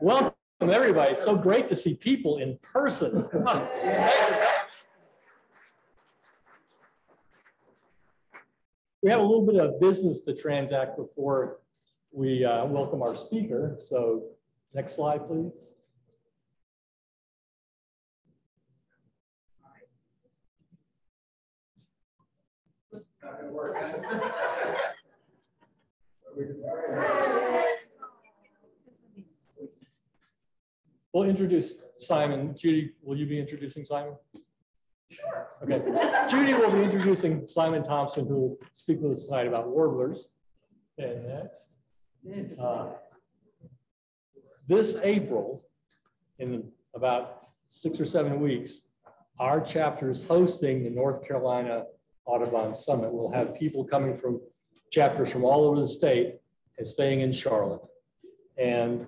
Welcome, everybody. It's so great to see people in person. we have a little bit of business to transact before we uh, welcome our speaker. So next slide, please. We'll introduce Simon. Judy, will you be introducing Simon? Sure. Okay. Judy will be introducing Simon Thompson, who will speak with us tonight about warblers. And next. Uh, this April, in about six or seven weeks, our chapter is hosting the North Carolina Audubon Summit. We'll have people coming from chapters from all over the state and staying in Charlotte. And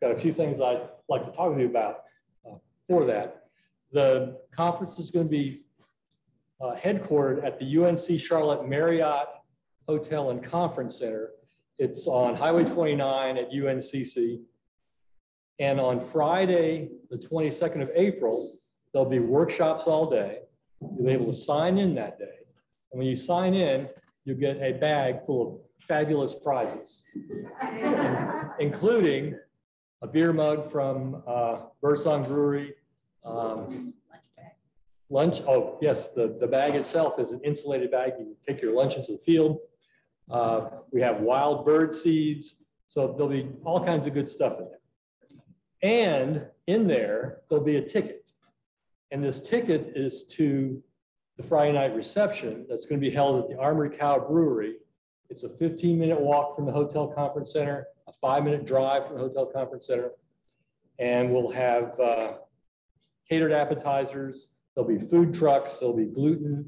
got a few things I'd like to talk to you about uh, for that. The conference is going to be uh, headquartered at the UNC Charlotte Marriott Hotel and Conference Center. It's on Highway 29 at UNCC. And on Friday, the 22nd of April, there'll be workshops all day. You'll be able to sign in that day. And when you sign in, you get a bag full of fabulous prizes, including a beer mug from uh, Birdsong Brewery, um, lunch. Oh, yes, the, the bag itself is an insulated bag. You can take your lunch into the field. Uh, we have wild bird seeds. So there'll be all kinds of good stuff in there. And in there, there'll be a ticket. And this ticket is to the Friday night reception that's going to be held at the Armored Cow Brewery. It's a 15 minute walk from the Hotel Conference Center, a five minute drive from the Hotel Conference Center. And we'll have uh, catered appetizers. There'll be food trucks. There'll be gluten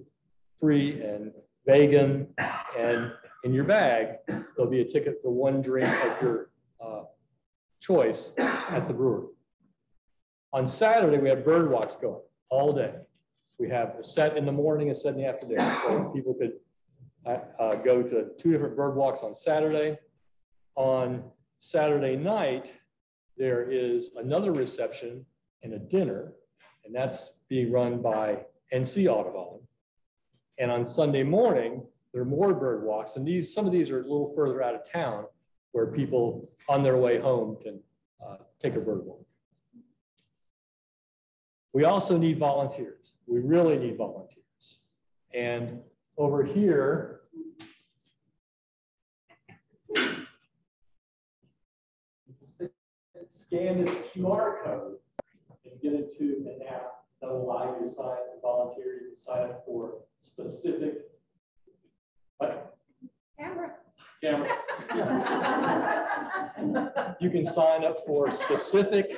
free and vegan. And in your bag, there'll be a ticket for one drink of your uh, choice at the brewery. On Saturday, we have bird walks going all day. We have a set in the morning, a set in the afternoon. So people could uh, uh, go to two different bird walks on Saturday. On Saturday night, there is another reception and a dinner, and that's being run by NC Audubon. And on Sunday morning, there are more bird walks, and these some of these are a little further out of town, where people on their way home can uh, take a bird walk. We also need volunteers. We really need volunteers. And over here, scan this QR code and get into an app that will allow you to sign and volunteer. You can sign up for specific what? Camera. Camera. you can sign up for specific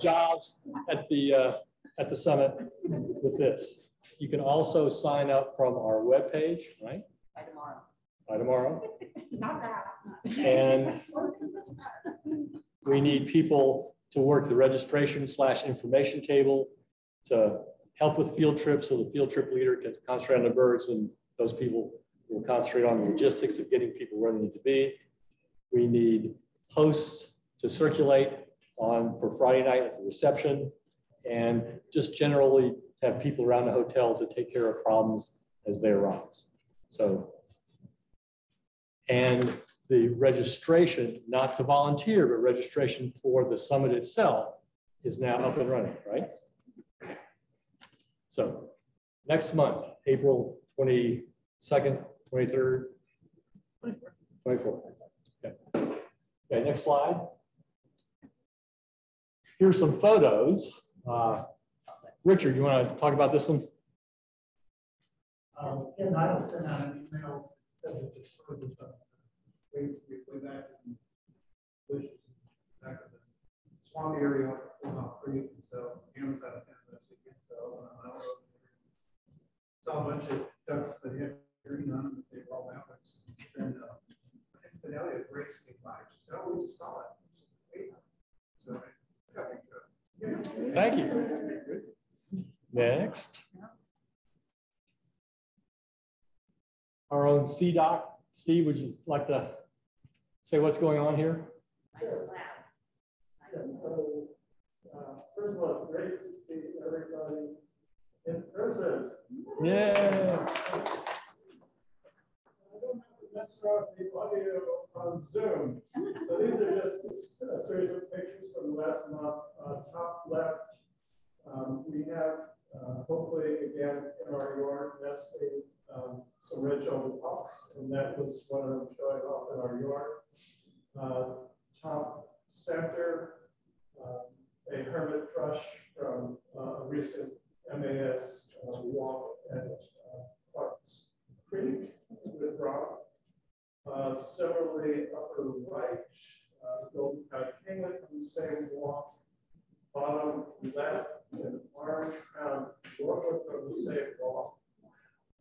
jobs at the uh, at the summit with this. You can also sign up from our webpage, right? By tomorrow. By tomorrow. Not that. And we need people to work the registration slash information table to help with field trips so the field trip leader can concentrate on the birds and those people will concentrate on the logistics of getting people where they need to be. We need hosts to circulate on for Friday night at the reception and just generally have people around the hotel to take care of problems as they arise. So, and the registration, not to volunteer, but registration for the summit itself is now up and running, right? So next month, April 22nd, 23rd, 24th. Okay. okay, next slide. Here's some photos. Uh, Richard, you want to talk about this one? Um, Idle sent out an email, uh, way, back in back the swamp area Creek, and so this weekend, so uh, I saw a bunch of ducks that had green on them, they were all mountains, and uh, I think Fidelia great snake by. She said, "Oh, we just saw it." So, I uh, yeah. Thank you. Next. Our own CDOC Steve, would you like to say what's going on here? Nice and loud. Yeah, so, uh, first of all, it's great to see everybody in person. Yeah. Mess around the audio on Zoom. So these are just a series of pictures from last month. Uh, top left, um, we have, uh, hopefully again in our yard nesting, um, some red-shouldered hawks, and that was one of them showing off in our yard. Uh, top center, um, a hermit thrush from uh, a recent MAS uh, walk at uh, Clark's Creek with Rob. Uh, Similarly, upper right, uh, kinglet from the same walk. Bottom left, an orange crowned warbler from the same walk.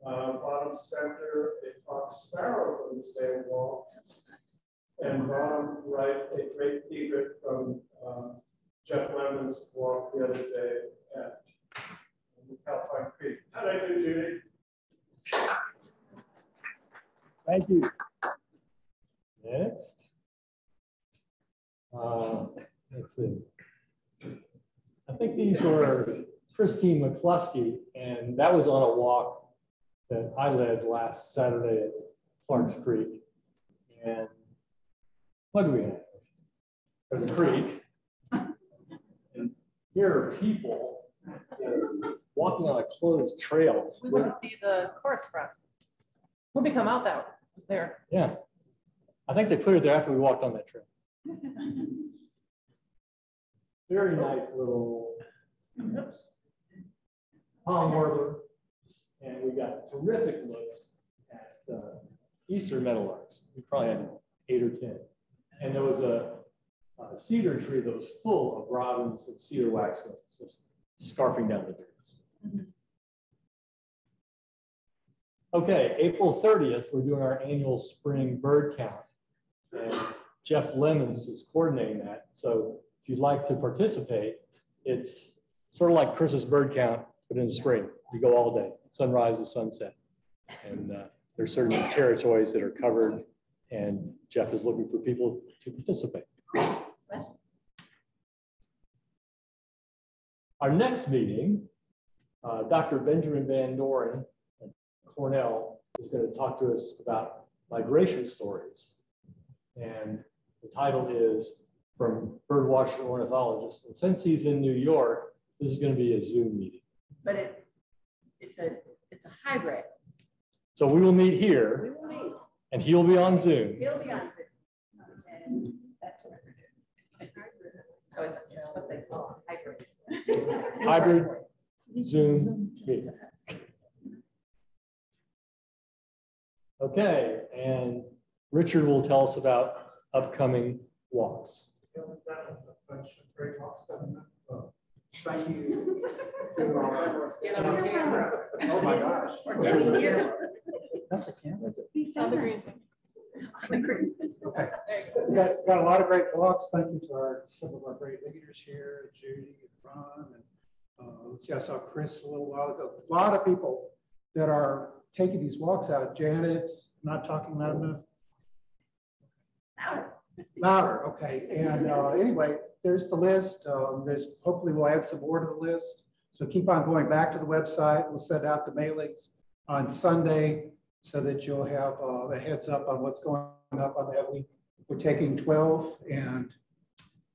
Uh, Bottom center, a fox sparrow from the same walk. And bottom right, a great egret from um, Jeff Lemon's walk the other day at McAlpine Creek. How'd I do, Judy? Thank you. Next. Uh, Let's see. I think these were Christine McCluskey, and that was on a walk that I led last Saturday at Clark's Creek. And what do we have? There's a creek. And here are people walking on a closed trail. We went to see the chorus friends. When we come out that was there. Yeah. I think they put it there after we walked on that trail. Very nice little palm warbler. And we got terrific looks at uh, Eastern meadowlarks. We probably had eight or 10. And there was a, a cedar tree that was full of robins and cedar waxwings, just scarfing down the dirt. Okay, April 30th, we're doing our annual spring bird count. And Jeff Lemons is coordinating that. So if you'd like to participate, it's sort of like Christmas bird count, but in the spring. You go all day, sunrise to sunset. And uh, there's certain territories that are covered, and Jeff is looking for people to participate. Our next meeting, uh, Dr. Benjamin Van Doren at Cornell is going to talk to us about migration stories. And the title is From Birdwatcher to Ornithologist. And since he's in New York, this is going to be a Zoom meeting. But it, it's a, it's a hybrid. So we will meet here. We will meet. and he'll be on Zoom. He'll be on Zoom. And that's what we're doing. So it's it's what they call hybrid. Hybrid Zoom meeting. Okay, and Richard will tell us about upcoming walks. Yeah, we've got a bunch of great talks coming up. Thank you. Doing all that. Get on camera. Oh, my gosh. We're getting here. That's a camera. On the green thing. Okay. Got, got a lot of great blogs. Thank you to our, some of our great leaders here, Judy and Ron. And uh, let's see, I saw Chris a little while ago. A lot of people that are taking these walks out. Janet, not talking loud enough. Louder. Okay. And uh, anyway, there's the list. Um, There's, hopefully we'll add some more to the list. So keep on going back to the website. We'll send out the mailings on Sunday so that you'll have uh, a heads up on what's going up on that week. We're taking 12 and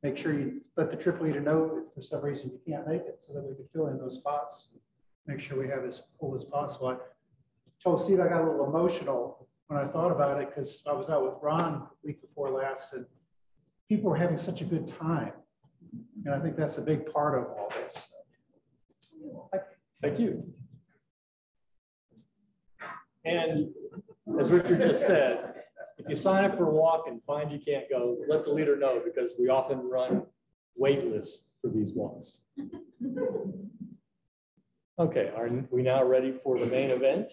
make sure you let the trip leader know if for some reason you can't make it so that we can fill in those spots. Make sure we have as full as possible. I told Steve I got a little emotional when I thought about it because I was out with Ron week before last and people were having such a good time. And I think that's a big part of all this. Thank you. And as Richard just said, if you sign up for a walk and find you can't go, let the leader know because we often run wait lists for these walks. Okay, are we now ready for the main event?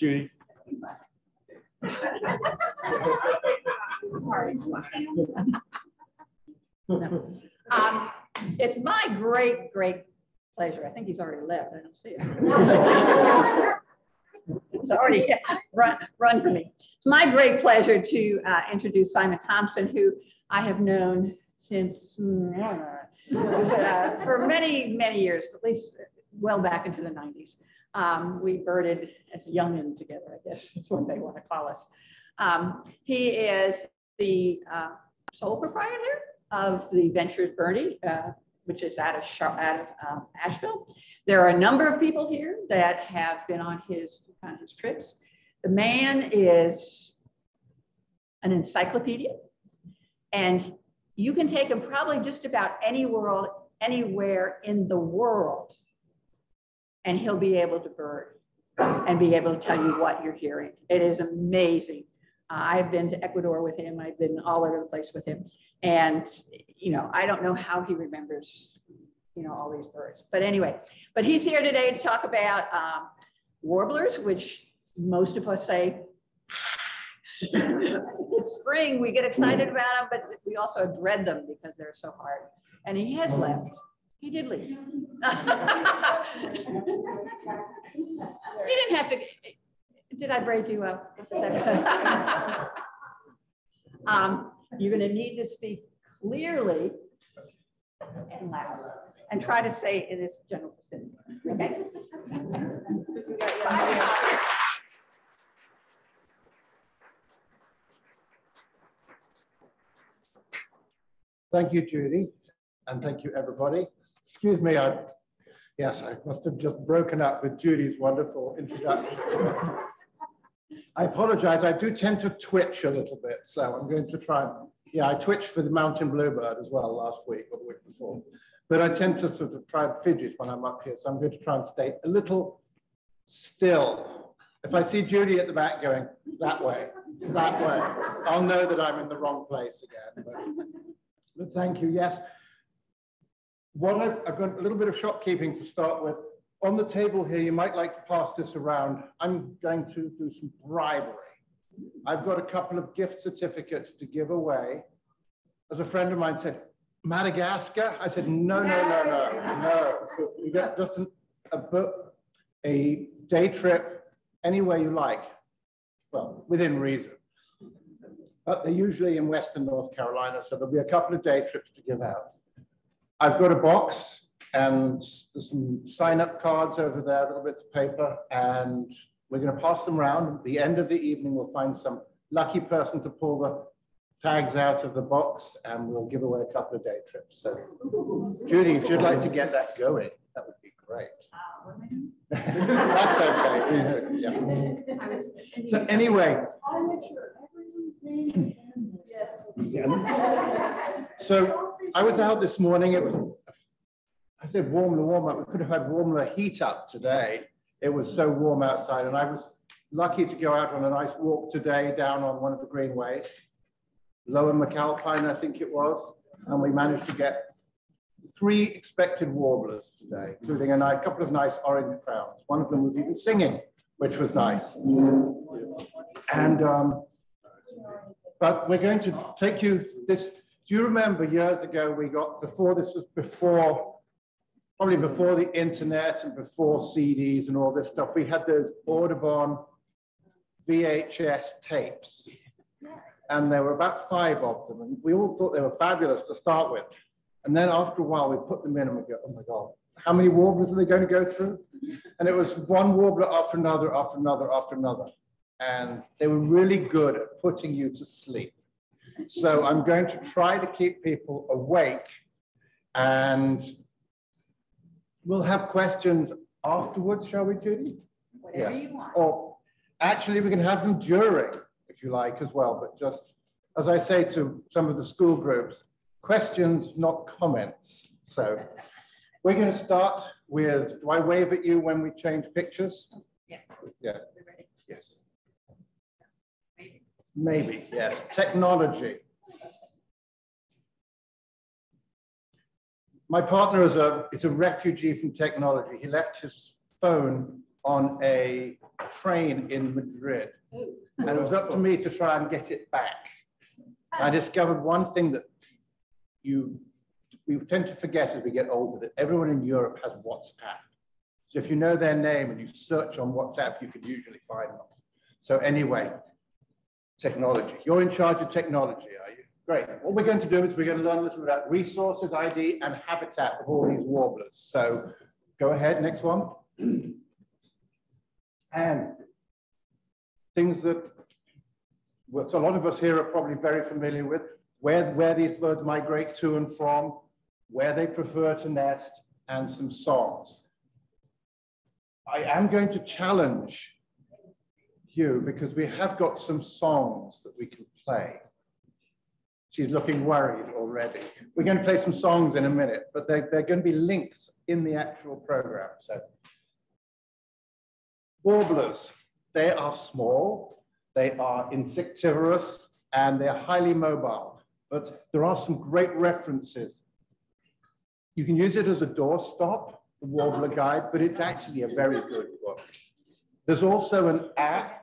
Judy, Um, It's my great, great pleasure. I think he's already left. I don't see him. He's already run, run for me. It's my great pleasure to uh, introduce Simon Thompson, who I have known since mm, uh, for many, many years, at least well back into the 90s. Um, we birded as youngin together, I guess is what they want to call us. Um, he is the uh, sole proprietor of the Ventures Birding, uh, which is out of, Char- out of um, Asheville. There are a number of people here that have been on his, on his trips. The man is an encyclopedia, and you can take him probably just about any world, anywhere in the world, and he'll be able to bird and be able to tell you what you're hearing. It is amazing. Uh, I've been to Ecuador with him. I've been all over the place with him. And, you know, I don't know how he remembers, you know, all these birds. But anyway, but he's here today to talk about um, warblers, which most of us say, it's spring, we get excited about them, but we also dread them because they're so hard. And he has left. He did leave. he didn't have to. Did I break you up? um, you're going to need to speak clearly and loud and try to say in this general vicinity. Okay? Thank you, Judy, and thank you, everybody. Excuse me, I, yes, I must have just broken up with Judy's wonderful introduction. I apologize, I do tend to twitch a little bit, so I'm going to try yeah, I twitched for the mountain bluebird as well last week or the week before. But I tend to sort of try and fidget when I'm up here, so I'm going to try and stay a little still. If I see Judy at the back going that way, that way, I'll know that I'm in the wrong place again. But, but thank you, yes. What I've, I've got a little bit of shopkeeping to start with. On the table here, you might like to pass this around. I'm going to do some bribery. I've got a couple of gift certificates to give away. As a friend of mine said, Madagascar? I said, no, no, no, no, no. So you get just an, a book, a day trip, anywhere you like. Well, within reason. But they're usually in Western North Carolina, so there'll be a couple of day trips to give out. I've got a box and there's some sign-up cards over there, little bits of paper, and we're going to pass them around. At the end of the evening, we'll find some lucky person to pull the tags out of the box, and we'll give away a couple of day trips. So, Judy, if you'd like to get that going, that would be great. That's okay. We know, yeah. So anyway, yeah. So I was out this morning. It was, I said warm to warm up. We could have had warmer heat up today. It was so warm outside, and I was lucky to go out on a nice walk today down on one of the greenways, Lower McAlpine, I think it was, and we managed to get three expected warblers today, including a couple of nice orange crowns. One of them was even singing, which was nice. And um, but we're going to take you this. Do you remember years ago we got before this was before, probably before the internet and before CDs and all this stuff. We had those Audubon VHS tapes, and there were about five of them, and we all thought they were fabulous to start with. And then after a while, we put them in and we go, oh my God, how many warblers are they going to go through? And it was one warbler after another, after another, after another. And they were really good at putting you to sleep. So I'm going to try to keep people awake and we'll have questions afterwards, shall we, Judy? Whatever you want. Or actually, we can have them during, if you like, as well. But just as I say to some of the school groups, questions, not comments. So we're going to start with, do I wave at you when we change pictures? Yeah. Yeah, yes. Maybe. Yes. Technology. my partner is a, is a refugee from technology. He left his phone on a train in Madrid. Oh. And it was up to me to try and get it back. I discovered one thing that you, we tend to forget as we get older, that everyone in Europe has WhatsApp. So if you know their name and you search on WhatsApp, you can usually find them. So anyway, technology. You're in charge of technology, are you? Great. What we're going to do is we're going to learn a little bit about resources, ID, and habitat of all these warblers. So go ahead, next one. and things that well, a lot of us here are probably very familiar with, where, where these birds migrate to and from, where they prefer to nest, and some songs. I am going to challenge you because we have got some songs that we can play. She's looking worried already. We're going to play some songs in a minute, but they're, they're going to be links in the actual program. So warblers, they are small, they are insectivorous, and they're highly mobile. But there are some great references. You can use it as a doorstop, the Warbler Guide, but it's actually a very good book. There's also an app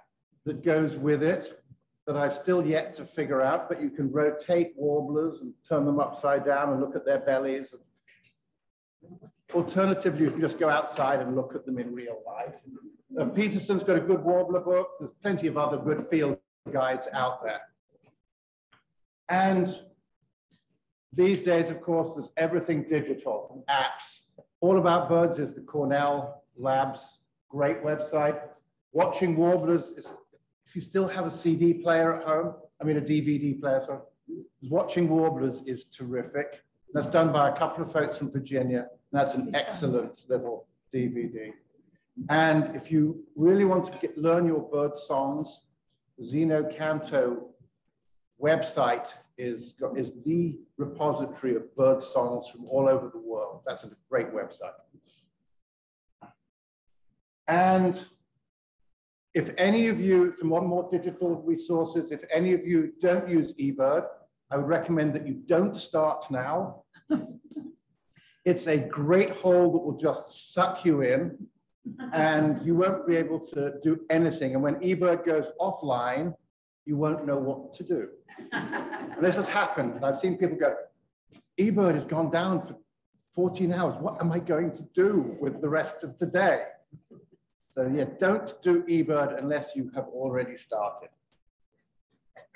that goes with it that I've still yet to figure out, but you can rotate warblers and turn them upside down and look at their bellies. Alternatively, you can just go outside and look at them in real life. Uh, Peterson's got a good warbler book. There's plenty of other good field guides out there. And these days, of course, there's everything digital, apps. All About Birds is the Cornell Labs great website. Watching Warblers is, if you still have a CD player at home, I mean a DVD player, sorry, Watching Warblers is terrific. That's done by a couple of folks from Virginia. That's an excellent little DVD. And if you really want to get, learn your bird songs, Xeno-canto website is, is the repository of bird songs from all over the world. That's a great website. And if any of you, some one more digital resources, if any of you don't use eBird, I would recommend that you don't start now. it's a great hole that will just suck you in and you won't be able to do anything. And when eBird goes offline, you won't know what to do. and this has happened. And I've seen people go, eBird has gone down for 14 hours. What am I going to do with the rest of today? So yeah, don't do eBird unless you have already started.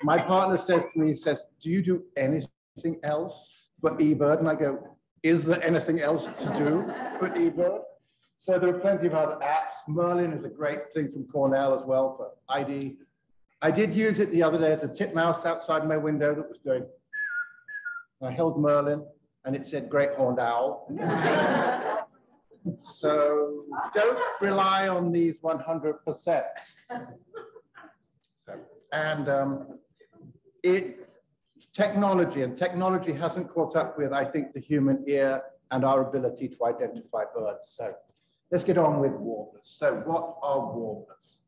My partner says to me, says, do you do anything else but eBird? And I go, is there anything else to do but eBird? So there are plenty of other apps. Merlin is a great thing from Cornell as well for ID. I did use it the other day as a titmouse outside my window that was going. I held Merlin and it said great horned owl. so don't rely on these 100%. So, and um, it, technology and technology hasn't caught up with, I think, the human ear and our ability to identify birds. So let's get on with warblers. So what are warblers?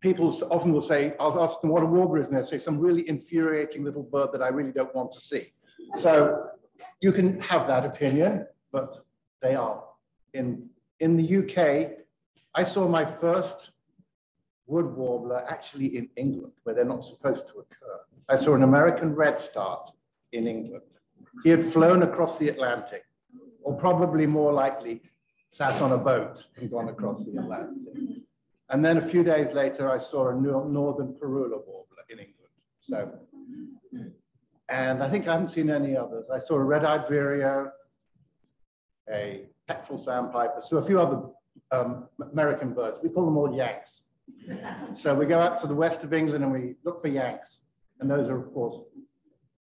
people often will say, I'll ask them what a warbler is, and they'll say some really infuriating little bird that I really don't want to see. So you can have that opinion, but they are. In, in the UK, I saw my first wood warbler actually in England, where they're not supposed to occur. I saw an American redstart in England. He had flown across the Atlantic, or probably more likely sat on a boat and gone across the Atlantic. And then a few days later, I saw a northern Parula warbler in England. So, and I think I haven't seen any others. I saw a red-eyed vireo, a pectoral sandpiper, so a few other um, American birds. We call them all Yanks. So we go up to the west of England and we look for Yanks. And those are, of course,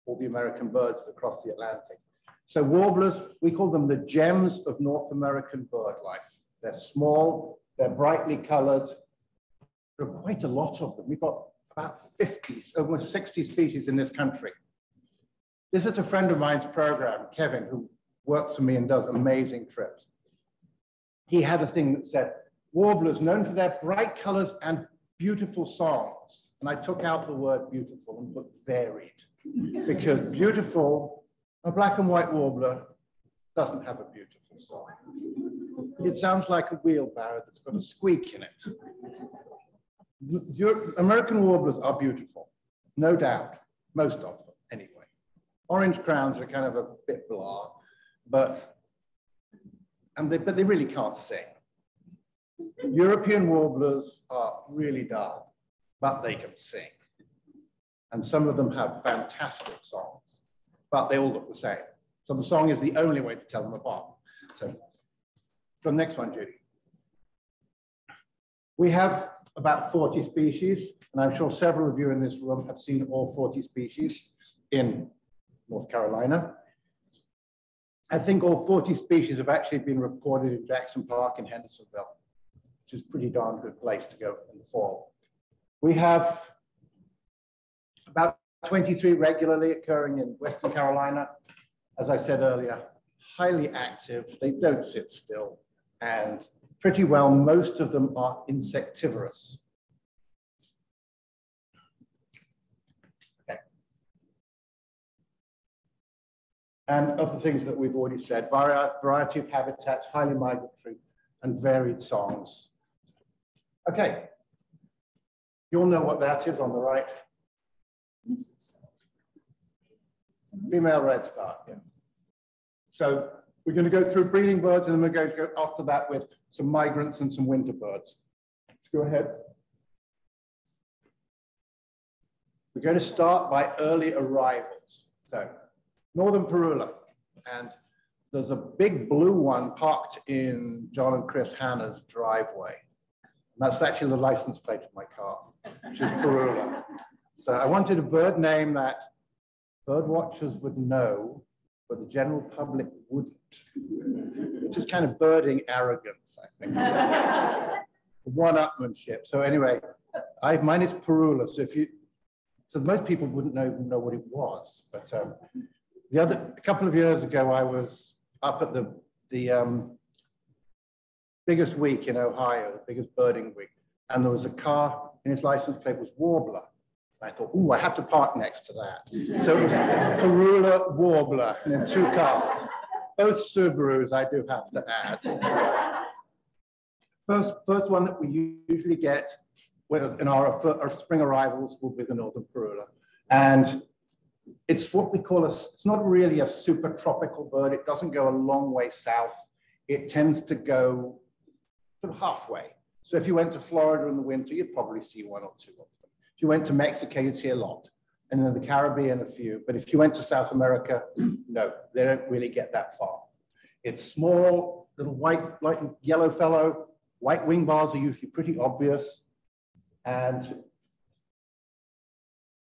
all the American birds across the Atlantic. So warblers, we call them the gems of North American bird life. They're small, they're brightly colored. There are quite a lot of them. We've got about 50, almost 60 species in this country. This is a friend of mine's program, Kevin, who works for me and does amazing trips. He had a thing that said, warblers known for their bright colors and beautiful songs. And I took out the word beautiful and put varied because beautiful A black and white warbler doesn't have a beautiful song. It sounds like a wheelbarrow that's got a squeak in it. American warblers are beautiful, no doubt, most of them anyway. Orange crowns are kind of a bit blah, but and they, but they really can't sing. European warblers are really dull, but they can sing. And some of them have fantastic songs, but they all look the same. So the song is the only way to tell them apart. So the next one, Judy. We have about 40 species, and I'm sure several of you in this room have seen all 40 species in North Carolina. I think all 40 species have actually been recorded in Jackson Park in Hendersonville, which is pretty darn good place to go in the fall. We have about 23 regularly occurring in Western Carolina. As I said earlier, highly active, they don't sit still, and pretty well most of them are insectivorous. And other things that we've already said, variety of habitats, highly migratory, and varied songs. Okay. You'll know what that is on the right. Female redstart, yeah. So we're going to go through breeding birds and then we're going to go after that with some migrants and some winter birds. Let's go ahead. We're going to start by early arrivals. So Northern Parula. And there's a big blue one parked in John and Chris Hanna's driveway. And that's actually the license plate of my car, which is Parula. So I wanted a bird name that bird watchers would know, but the general public wouldn't. Which is kind of birding arrogance, I think. One-upmanship. So anyway, I, mine is Parula. So if you, so most people wouldn't know, know what it was, but um, the other, a couple of years ago, I was up at the, the um, biggest week in Ohio, the biggest birding week, and there was a car and its license plate was Warbler. I thought, ooh, I have to park next to that. So it was Parula Warbler in two cars, both Subarus, I do have to add. First, first one that we usually get in our, our spring arrivals will be the Northern Parula. And it's what we call a, it's not really a super tropical bird. It doesn't go a long way south. It tends to go sort of halfway. So if you went to Florida in the winter, you'd probably see one or two of them. If you went to Mexico, you'd see a lot. And then the Caribbean, a few. But if you went to South America, no, they don't really get that far. It's small, little white, light yellow fellow. White wing bars are usually pretty obvious. And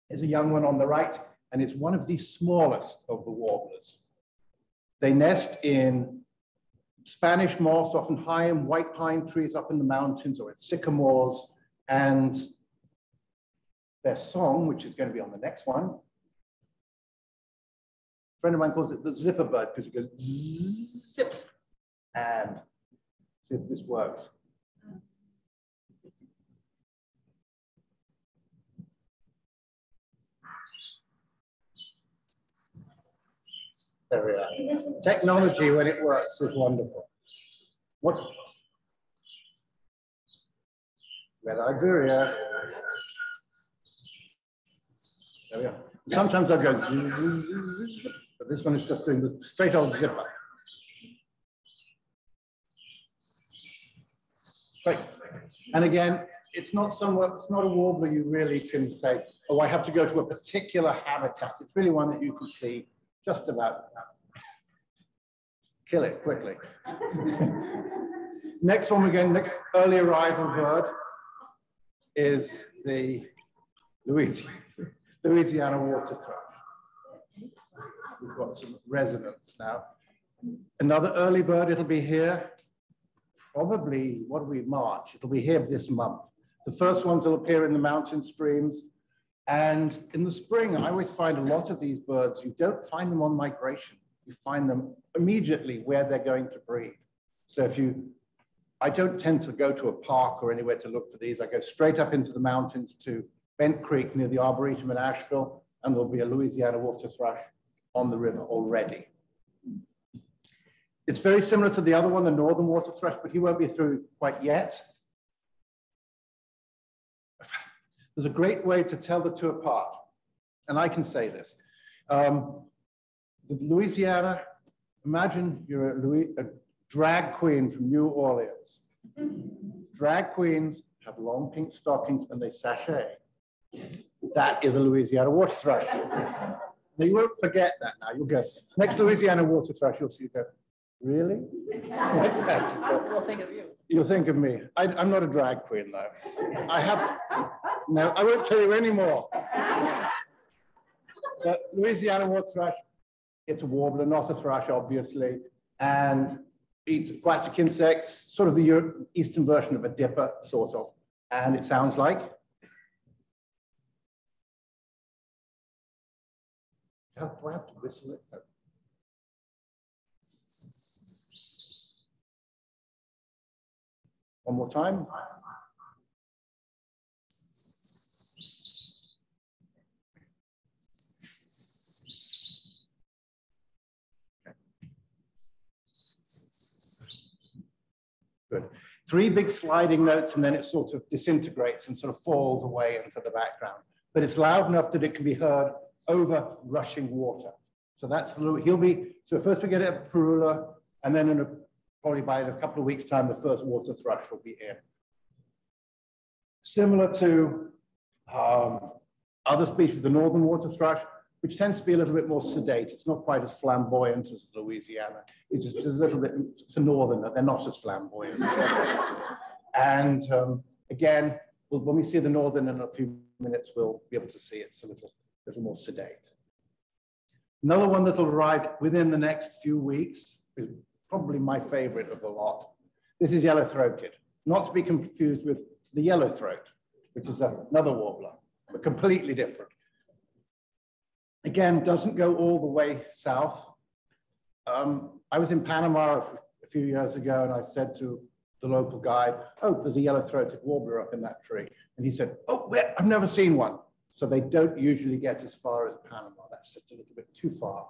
there's a young one on the right and it's one of the smallest of the warblers. They nest in Spanish moss, often high in white pine trees up in the mountains or in sycamores. And their song, which is going to be on the next one, a friend of mine calls it the zipper bird because it goes zip. And see if this works. There we are. Technology, when it works, is wonderful. What? Red Iberia. There we are. Sometimes I'll go, but this one is just doing the straight old zipper. Great. And again, it's not somewhere, it's not a warbler you really can say, oh, I have to go to a particular habitat. It's really one that you can see just about kill it quickly. next one we're going, next early arrival bird is the Louisiana, Louisiana water thrush. We've got some resonance now. Another early bird, it'll be here probably, what do we, March? It'll be here this month. The first ones will appear in the mountain streams. And in the spring, I always find a lot of these birds, you don't find them on migration. You find them immediately where they're going to breed. So if you, I don't tend to go to a park or anywhere to look for these. I go straight up into the mountains to Bent Creek near the Arboretum in Asheville, and there'll be a Louisiana water thrush on the river already. It's very similar to the other one, the northern water thrush, but he won't be through quite yet. There's a great way to tell the two apart, and I can say this. Um, the Louisiana, imagine you're a, Louis, a drag queen from New Orleans. Drag queens have long pink stockings and they sashay. That is a Louisiana water thrush. now you won't forget that now. You'll go next Louisiana water thrush. You'll see that. Really? like that. We'll think of you. You'll think of me. I, am not a drag queen though. I have. No, I won't tell you anymore. But Louisiana water thrush, it's a warbler, not a thrush, obviously, and eats aquatic insects, sort of the Euro eastern version of a dipper, sort of. And it sounds like. Do I have to whistle it? One more time. Good. Three big sliding notes, and then it sort of disintegrates and sort of falls away into the background. But it's loud enough that it can be heard over rushing water. So that's he'll be. So first we get at Parula, and then in a, probably by a couple of weeks' time, the first water thrush will be in. Similar to um, other species, the northern water thrush, which tends to be a little bit more sedate. It's not quite as flamboyant as Louisiana. It's just a little bit, it's a northerner, they're not as flamboyant. and um, again, when we see the northern in a few minutes, we'll be able to see it's a little, little more sedate. Another one that'll arrive within the next few weeks is probably my favorite of the lot. This is yellow-throated, not to be confused with the yellow throat, which is another warbler, but completely different. Again, doesn't go all the way south. Um, I was in Panama a few years ago and I said to the local guide, oh, there's a yellow-throated warbler up in that tree. And he said, oh, where? I've never seen one. So they don't usually get as far as Panama. That's just a little bit too far.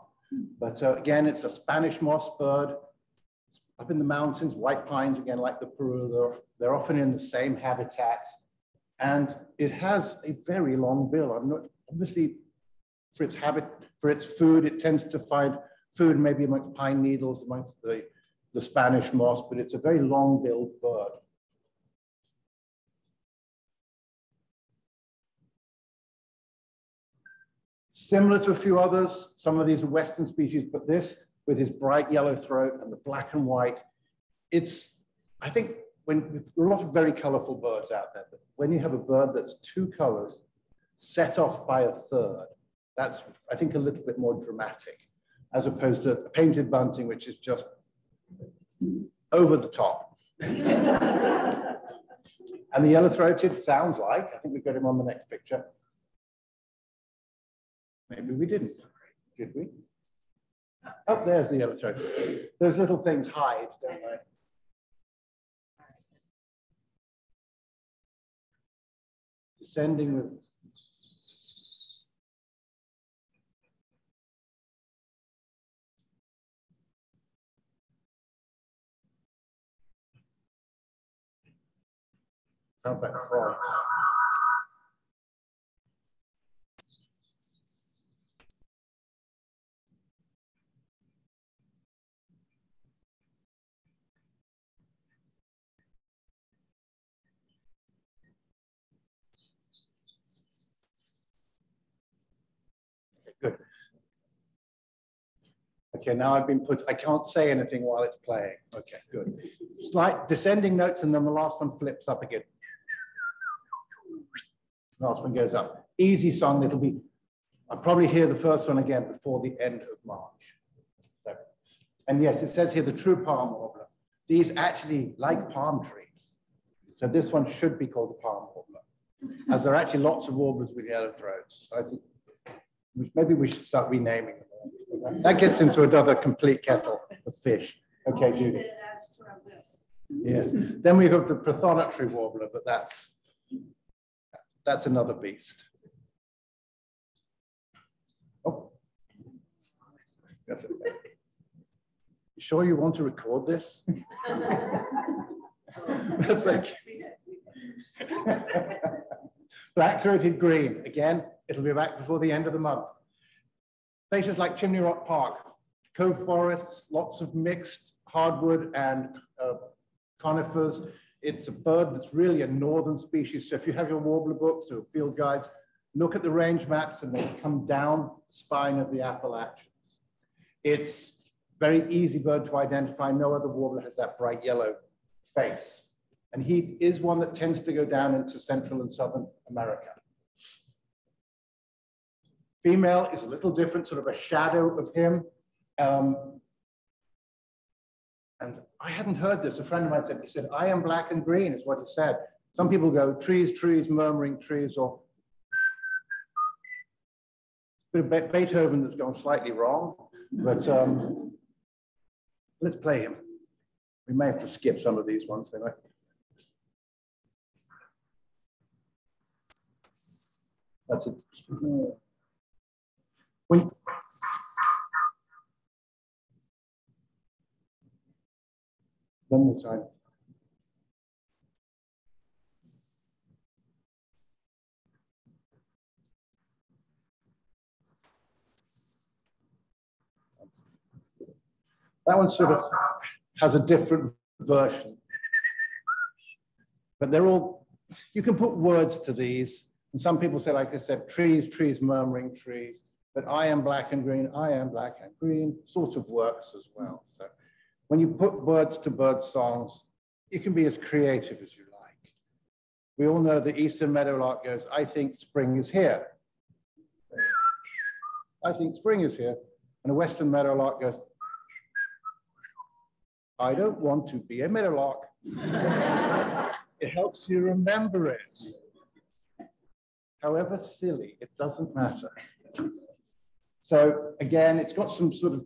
But uh, again, it's a Spanish moss bird. Up in the mountains, white pines, again, like the Peru, they're, they're often in the same habitats. And it has a very long bill. I'm not, obviously, for its habit, for its food. It tends to find food maybe amongst pine needles, amongst the, the Spanish moss, but it's a very long-billed bird. Similar to a few others, some of these are Western species, but this, with his bright yellow throat and the black and white, it's, I think, when there are a lot of very colorful birds out there, but when you have a bird that's two colors set off by a third, that's, I think, a little bit more dramatic, as opposed to painted bunting, which is just over the top. and the yellow-throated sounds like, I think we've got him on the next picture. Maybe we didn't, did we? Oh, there's the yellow-throated. Those little things hide, don't they? Descending with Sounds like frogs. good. Okay, now I've been put, I can't say anything while it's playing. Okay, good. Slight descending notes and then the last one flips up again. Last one goes up. Easy song. It'll be, I'll probably hear the first one again before the end of March. So, and yes, it says here the true palm warbler. These actually like palm trees. So this one should be called the palm warbler, as there are actually lots of warblers with yellow throats. I think maybe we should start renaming them. That gets into another complete kettle of fish. Okay, Judy. Yes. Then we have the prothonotary warbler, but that's that's another beast. Oh. That's. You sure you want to record this? That's like. Black-throated green, again, it'll be back before the end of the month. Places like Chimney Rock Park, cove forests, lots of mixed hardwood and uh, conifers. It's a bird that's really a northern species. So if you have your warbler books or field guides, look at the range maps and they come down the spine of the Appalachians. It's very easy bird to identify. No other warbler has that bright yellow face. And he is one that tends to go down into Central and Southern America. Female is a little different, sort of a shadow of him. Um, and I hadn't heard this. A friend of mine said, he said, I am black and green is what he said. Some people go trees, trees, murmuring trees, or a bit of Beethoven that's gone slightly wrong, but um, let's play him. We may have to skip some of these ones anyway. That's it. When, one more time. That one sort of has a different version. But they're all, you can put words to these. And some people say, like I said, trees, trees, murmuring trees. But I am black and green, I am black and green sort of works as well. So when you put words to bird songs, you can be as creative as you like. We all know the eastern meadowlark goes, I think spring is here. I think spring is here. And a western meadowlark goes, I don't want to be a meadowlark. it helps you remember it. However silly, it doesn't matter. So again, it's got some sort of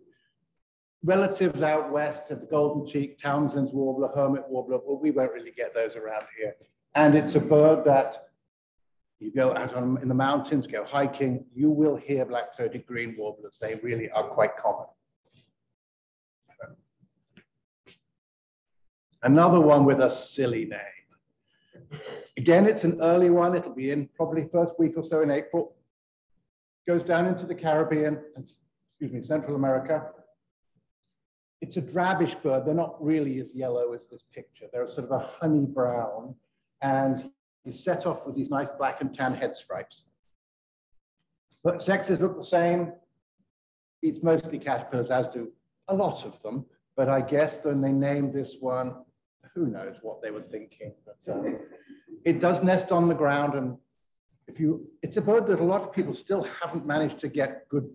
relatives out west of the golden cheek, Townsend's warbler, hermit warbler, but we won't really get those around here. And it's a bird that you go out on, in the mountains, go hiking, you will hear black-throated green warblers. They really are quite common. Another one with a silly name. Again, it's an early one. It'll be in probably first week or so in April. Goes down into the Caribbean, excuse me, Central America. It's a drabbish bird. They're not really as yellow as this picture. They're sort of a honey brown. And he's set off with these nice black and tan head stripes. But sexes look the same. It's mostly caterpillars, as do a lot of them. But I guess when they named this one, who knows what they were thinking. But um, it does nest on the ground, and if you, it's a bird that a lot of people still haven't managed to get good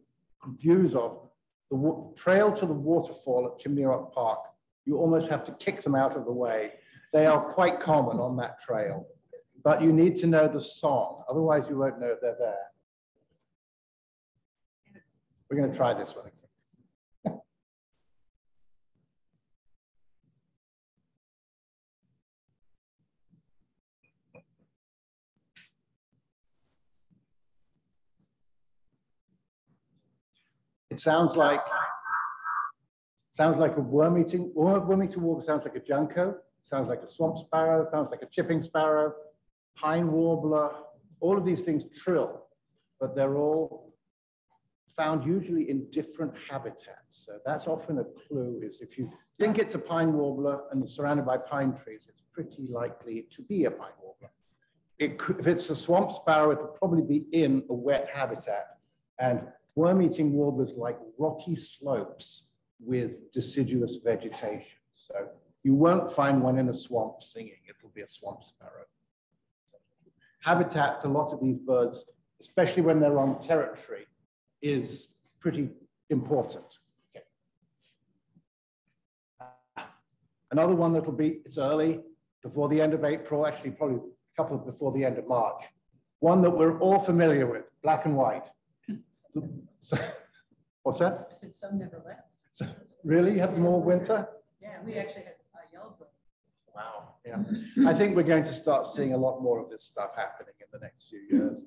views of. The trail to the waterfall at Chimney Rock Park, you almost have to kick them out of the way. They are quite common on that trail, but you need to know the song, otherwise you won't know they're there. We're going to try this one. It sounds like sounds like a worm eating worm eating warbler sounds like a junco, sounds like a swamp sparrow, sounds like a chipping sparrow, pine warbler. All of these things trill, but they're all found usually in different habitats. So that's often a clue is if you think it's a pine warbler and surrounded by pine trees, it's pretty likely to be a pine warbler. It could, if it's a swamp sparrow, it would probably be in a wet habitat. And Worm-eating warblers like rocky slopes with deciduous vegetation. So you won't find one in a swamp singing. It will be a swamp sparrow. Habitat for a lot of these birds, especially when they're on territory, is pretty important. Okay. Ah. Another one that'll be, it's early, before the end of April, actually probably a couple before the end of March. One that we're all familiar with, black and white. So, what's that? I said some never left. So, really? You have more winter? Yeah, we actually had a yellow book. Wow. Yeah. I think we're going to start seeing a lot more of this stuff happening in the next few years.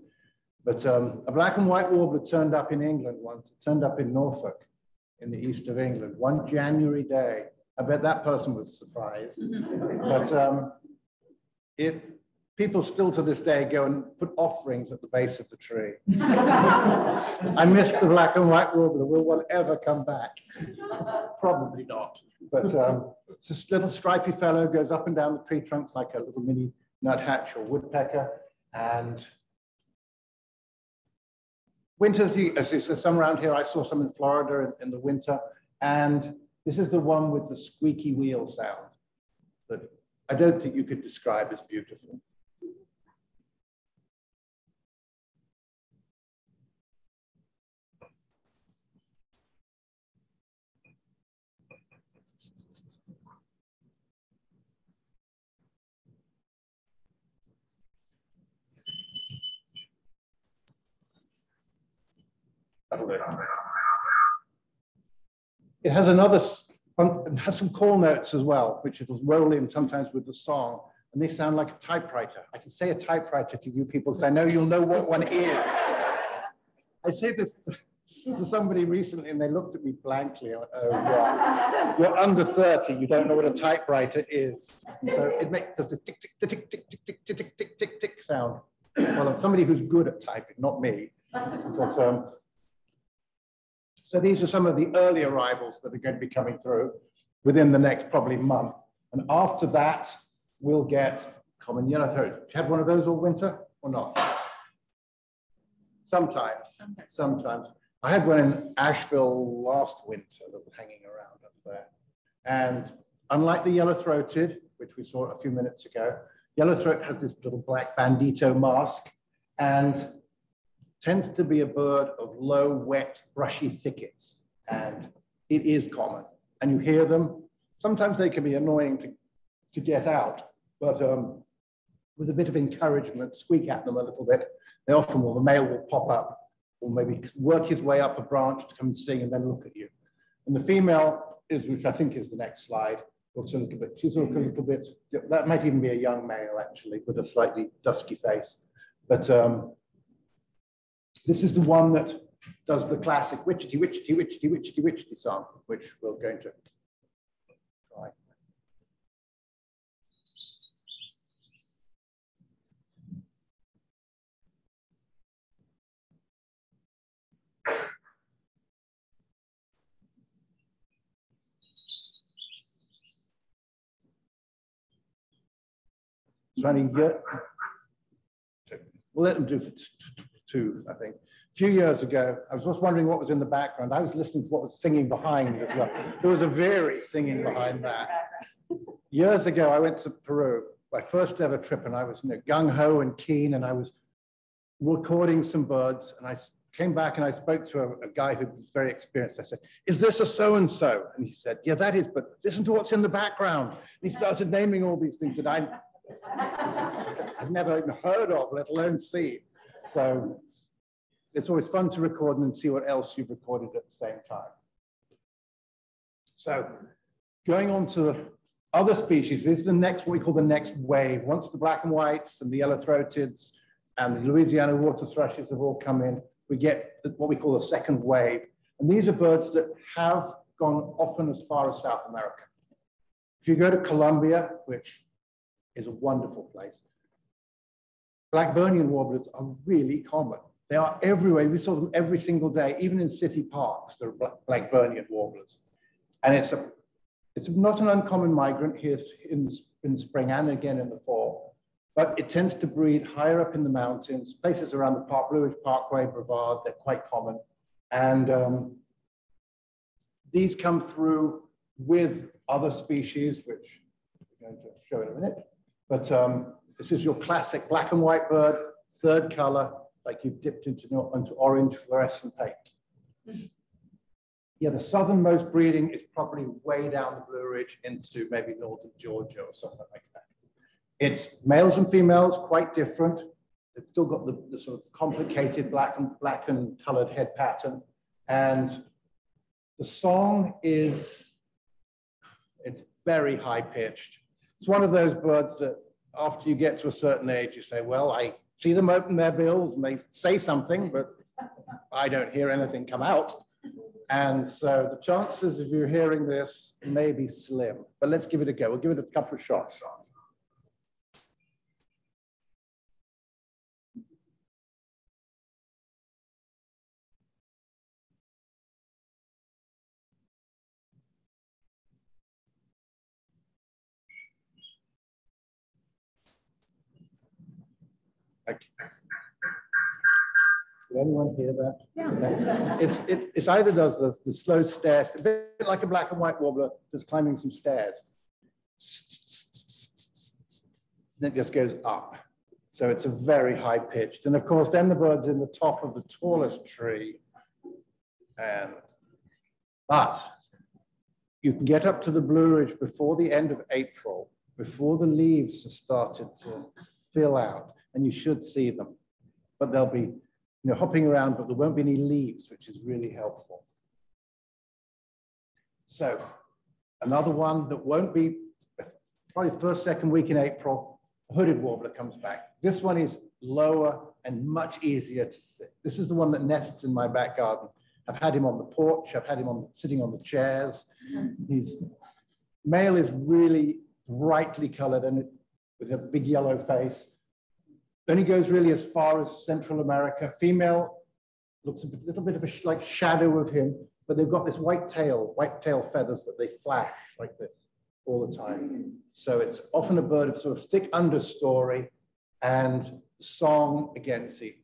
But um, a black and white warbler turned up in England once. Turned up in Norfolk in the east of England, one January day. I bet that person was surprised. But um, it, people still to this day go and put offerings at the base of the tree. I miss the black and white warbler. Will one ever come back? Probably not. But um, this little stripy fellow goes up and down the tree trunks like a little mini nuthatch or woodpecker. And winters, you, as some around here, I saw some in Florida in, in the winter. And this is the one with the squeaky wheel sound that I don't think you could describe as beautiful. It has another, it has some call notes as well, which it'll roll in sometimes with the song, and they sound like a typewriter. I can say a typewriter to you people because I know you'll know what one is. I say this to somebody recently and they looked at me blankly. Oh, yeah. You're under 30, you don't know what a typewriter is. So it makes this tick, tick, tick, tick, tick, tick, tick, tick, tick, tick, tick sound. Well, I'm somebody who's good at typing, not me. Um, so these are some of the early arrivals that are going to be coming through within the next probably month. And after that, we'll get common yellow throat. Had one of those all winter or not? Sometimes, sometimes. I had one in Asheville last winter that was hanging around up there. And unlike the yellow-throated, which we saw a few minutes ago, yellow-throat has this little black bandito mask. And tends to be a bird of low, wet, brushy thickets. And it is common. And you hear them. Sometimes they can be annoying to, to get out, but um, with a bit of encouragement, squeak at them a little bit. They often will, the male will pop up or maybe work his way up a branch to come and sing and then look at you. And the female is, which I think is the next slide, looks a little bit, she's a little bit, that might even be a young male actually with a slightly dusky face. But um, this is the one that does the classic witchetty, witchetty, witchetty, witchetty, witchetty song, which we're going to try. Trying to get, we'll let them do for two, I think. A few years ago, I was just wondering what was in the background. I was listening to what was singing behind as well. There was a very singing behind that. Years ago, I went to Peru, my first ever trip, and I was you know, gung ho and keen, and I was recording some birds, and I came back and I spoke to a, a, guy who was very experienced. I said, Is this a so and so? And he said, Yeah, that is, but listen to what's in the background. And he started naming all these things that I, I'd never even heard of, let alone seen. So it's always fun to record and then see what else you've recorded at the same time. So going on to other species, this is the next, what we call the next wave. Once the black and whites and the yellow-throateds and the Louisiana water thrushes have all come in, we get what we call the second wave. And these are birds that have gone often as far as South America. If you go to Colombia, which is a wonderful place, Blackburnian warblers are really common. They are everywhere. We saw them every single day, even in city parks, there are Blackburnian warblers. And it's, a, it's not an uncommon migrant here in, in spring and again in the fall, but it tends to breed higher up in the mountains, places around the park, Ridge Parkway, Brevard, they're quite common. And um, these come through with other species, which we're going to show in a minute. But um, this is your classic black and white bird, third color, like you've dipped into, into orange fluorescent paint. Yeah, the southernmost breeding is probably way down the Blue Ridge into maybe northern Georgia or something like that. It's males and females, quite different. They've still got the, the sort of complicated black and black and colored head pattern. And the song is, it's very high pitched. It's one of those birds that after you get to a certain age, you say, well, I see them open their bills and they say something, but I don't hear anything come out. And so the chances of you hearing this may be slim, but let's give it a go. We'll give it a couple of shots. Okay. Did anyone hear that? Yeah. It's, it, it's either does the, the slow stairs, a bit like a black and white warbler that's climbing some stairs. Then it just goes up. So it's a very high pitched. And of course, then the bird's in the top of the tallest tree. And, but you can get up to the Blue Ridge before the end of April, before the leaves have started to fill out, and you should see them. But they'll be you know, hopping around, but there won't be any leaves, which is really helpful. So another one that won't be probably first, second week in April, hooded warbler comes back. This one is lower and much easier to see. This is the one that nests in my back garden. I've had him on the porch. I've had him on sitting on the chairs. His male is really brightly colored and with a big yellow face. He goes really as far as Central America. Female looks a little bit of a sh- like shadow of him, but they've got this white tail, white tail feathers that they flash like this all the time. So it's often a bird of sort of thick understory and song again, see.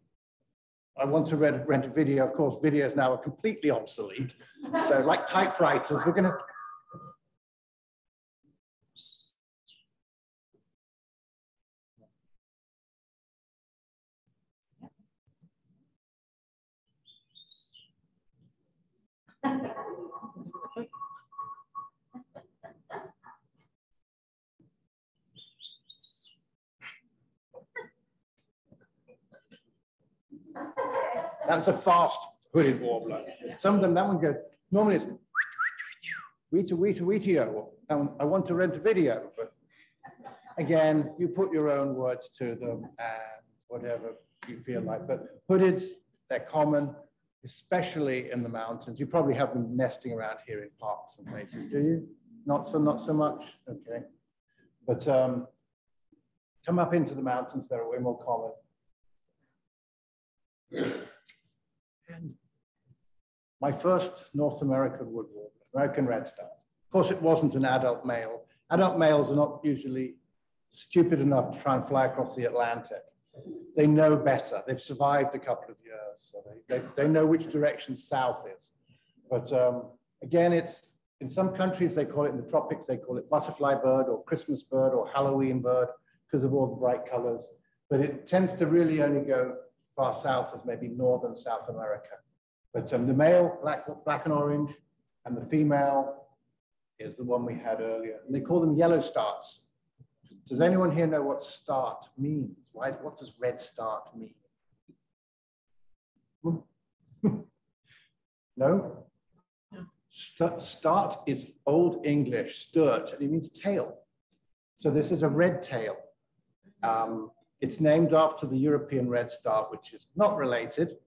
I want to rent, rent a video. Of course, videos now are completely obsolete. So like typewriters, we're gonna That's a fast hooded warbler. Some of them, that one goes, normally it's weeta, weeta, weetio. I want to rent a video, but again, you put your own words to them and whatever you feel like. But hoodeds, they're common, especially in the mountains. You probably have them nesting around here in parks and places, do you? Not so, not so much, okay. But um, come up into the mountains, they're way more common. And my first North American wood warbler, American redstart. Of course, it wasn't an adult male. Adult males are not usually stupid enough to try and fly across the Atlantic. They know better. They've survived a couple of years, so they, they, they know which direction south is. But um, again, it's in some countries, they call it in the tropics, they call it butterfly bird or Christmas bird or Halloween bird because of all the bright colors. But it tends to really only go far south as maybe northern South America. But um, the male, black, black and orange, and the female is the one we had earlier. And they call them yellow starts. Does anyone here know what start means? Why, what does red start mean? no? St start is Old English, sturt, and it means tail. So this is a red tail. Um, it's named after the European red start, which is not related,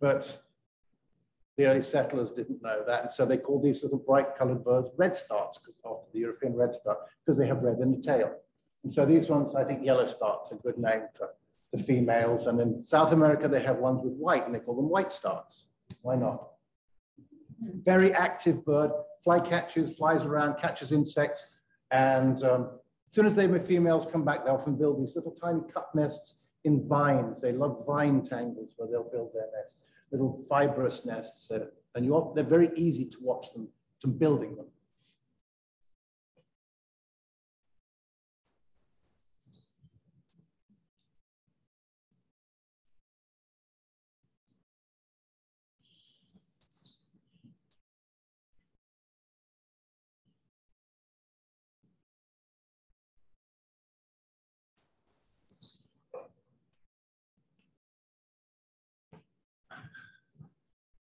but the early settlers didn't know that. And so they called these little bright colored birds red starts after the European red start because they have red in the tail. And so these ones, I think yellow starts a good name for the females. And in South America, they have ones with white and they call them white starts. Why not? Very active bird, fly catches, flies around, catches insects. And um, as soon as they females come back, they often build these little tiny cup nests in vines. They love vine tangles where they'll build their nests, little fibrous nests. And you, they're very easy to watch them, to building them.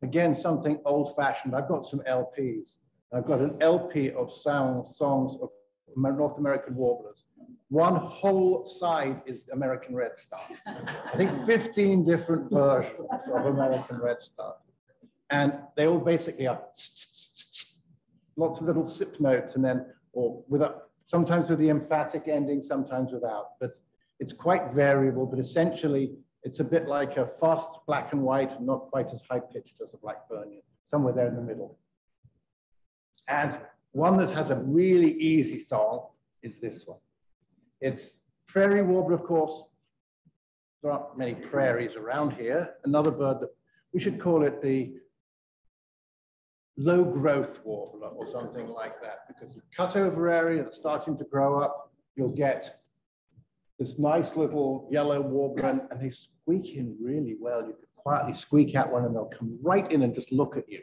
Again, something old fashioned. I've got some LPs. I've got an LP of sound, songs of North American warblers. One whole side is American Red Start. I think 15 different versions of American Red Start. And they all basically are lots of little sip notes and then, or without, sometimes with the emphatic ending, sometimes without. But it's quite variable, but essentially it's a bit like a fast black and white not quite as high pitched as a Blackburnian, somewhere there in the middle. And one that has a really easy song is this one. It's prairie warbler, of course. There aren't many prairies around here. Another bird that we should call it the low growth warbler or something like that, because you cut over area that's starting to grow up, you'll get this nice little yellow warbler and they squeak in really well. You could quietly squeak at one and they'll come right in and just look at you.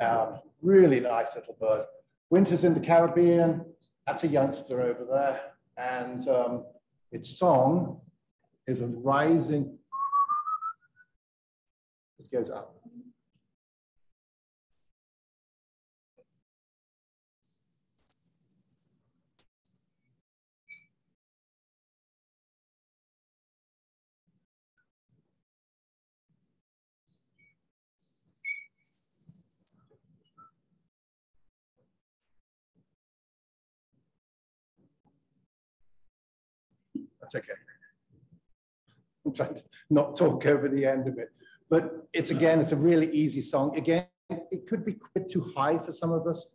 Um, really nice little bird. Winters in the Caribbean, that's a youngster over there. And um, its song is a rising, this goes up. That's okay. I'm trying to not talk over the end of it. But it's again, it's a really easy song. Again, it could be too high for some of us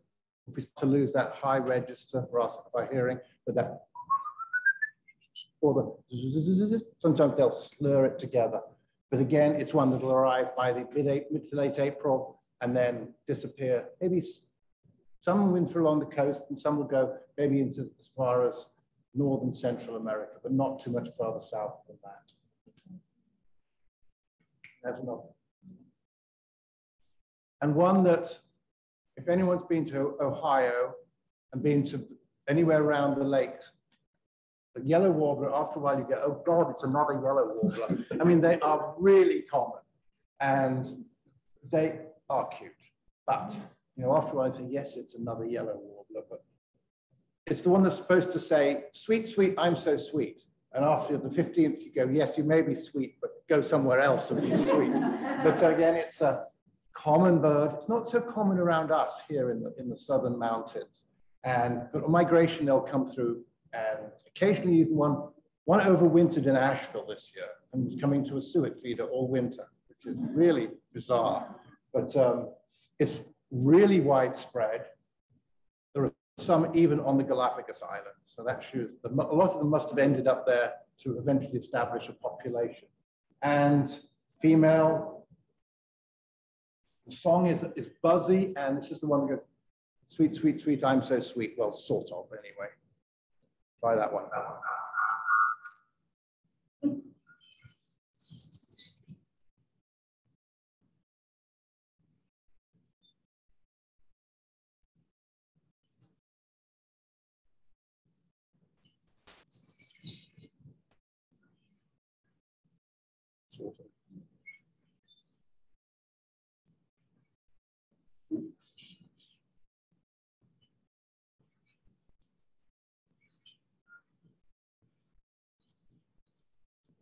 if we to lose that high register for us by hearing, but that or the sometimes they'll slur it together. But again, it's one that'll arrive by the mid, mid to late April and then disappear. Maybe some winter along the coast and some will go maybe into as far as northern Central America, but not too much further south than that. There's another. And one that, if anyone's been to Ohio and been to anywhere around the lakes, the yellow warbler, after a while you go, oh God, it's another yellow warbler. I mean, they are really common and they are cute. But, you know, after a while I say, yes, it's another yellow warbler, but it's the one that's supposed to say, sweet, sweet, I'm so sweet. And after the 15th, you go, yes, you may be sweet, but go somewhere else and be sweet. but again, it's a common bird. It's not so common around us here in the, in the southern mountains. And but on migration, they'll come through and occasionally even one, one overwintered in Asheville this year and was coming to a suet feeder all winter, which is really bizarre. But um, it's really widespread some even on the Galapagos Islands. So that shows that a lot of them must have ended up there to eventually establish a population. And female, the song is, is buzzy, and this is the one that goes, sweet, sweet, sweet, I'm so sweet. Well, sort of, anyway. Try that one. That one.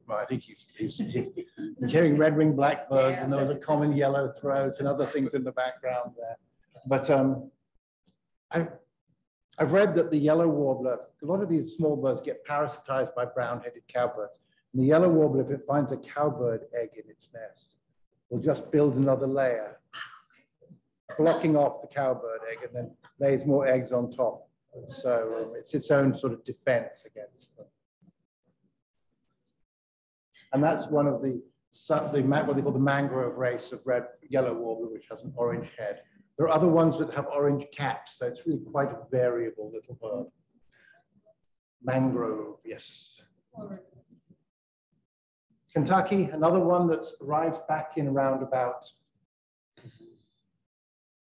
Well, I think he's, he's, he's carrying red-winged blackbirds, yeah, and there was a common yellow throat and other things in the background there. But um, I, I've read that the yellow warbler, a lot of these small birds get parasitized by brown-headed cowbirds. And the yellow warbler, if it finds a cowbird egg in its nest, will just build another layer, blocking off the cowbird egg, and then lays more eggs on top. So um, it's its own sort of defense against them. And that's one of the, the what they call the mangrove race of red yellow warbler, which has an orange head. There are other ones that have orange caps, so it's really quite a variable little bird. Mangrove, yes. Kentucky, another one that's arrived back in around about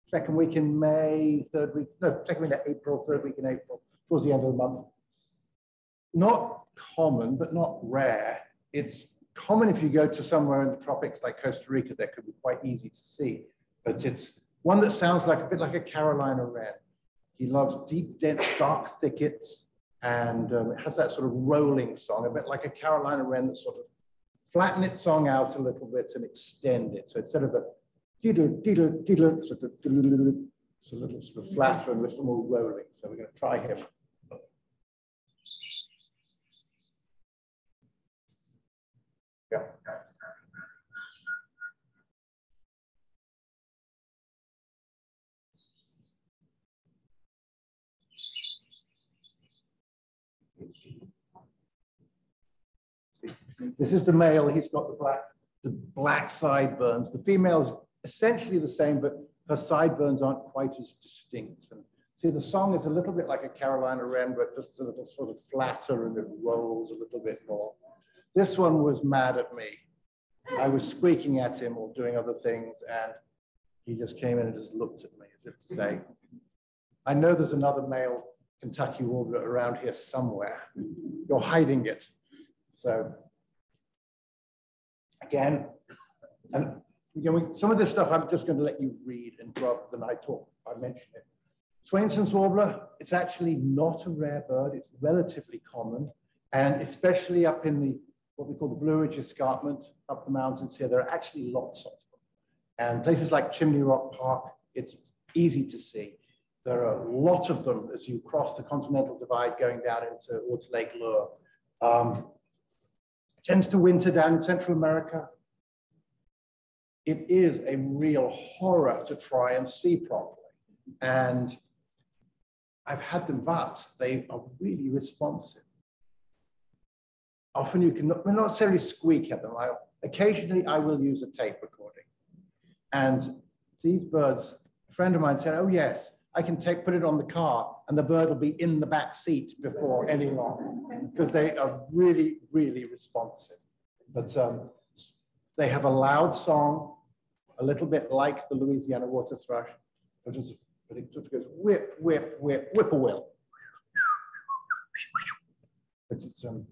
second week in May, third week, no, second week in April, third week in April, towards the end of the month. Not common, but not rare. It's common if you go to somewhere in the tropics like Costa Rica, that could be quite easy to see. But it's one that sounds like a bit like a Carolina wren. He loves deep, dense, dark thickets, and um, it has that sort of rolling song, a bit like a Carolina wren that sort of flatten its song out a little bit and extend it. So instead of the diddle, diddle, diddle, sort of, it's a little sort of flatter and a little more rolling. So we're going to try him. Yeah. This is the male. He's got the black, the black sideburns. The female is essentially the same, but her sideburns aren't quite as distinct. And see, the song is a little bit like a Carolina wren, but just a little sort of flatter and it rolls a little bit more. This one was mad at me. I was squeaking at him or doing other things, and he just came in and just looked at me as if to say, I know there's another male Kentucky warbler around here somewhere. You're hiding it. So again, and you know, some of this stuff I'm just going to let you read and rather than I talk, I mention it. Swainson's warbler, it's actually not a rare bird. It's relatively common. And especially up in the, what we call the Blue Ridge Escarpment, up the mountains here, there are actually lots of them. And places like Chimney Rock Park, it's easy to see. There are a lot of them as you cross the Continental Divide going down into towards Lake Lure. Um, tends to winter down in Central America. It is a real horror to try and see properly. And I've had them, but they are really responsive. Often you can not necessarily squeak at them. I, occasionally I will use a tape recording. And these birds, a friend of mine said, oh yes, I can take, put it on the car and the bird will be in the back seat before any long because they are really, really responsive. But um, they have a loud song, a little bit like the Louisiana water thrush, but, just, but it just goes whip, whip, whip, whippoorwill. But it's, um,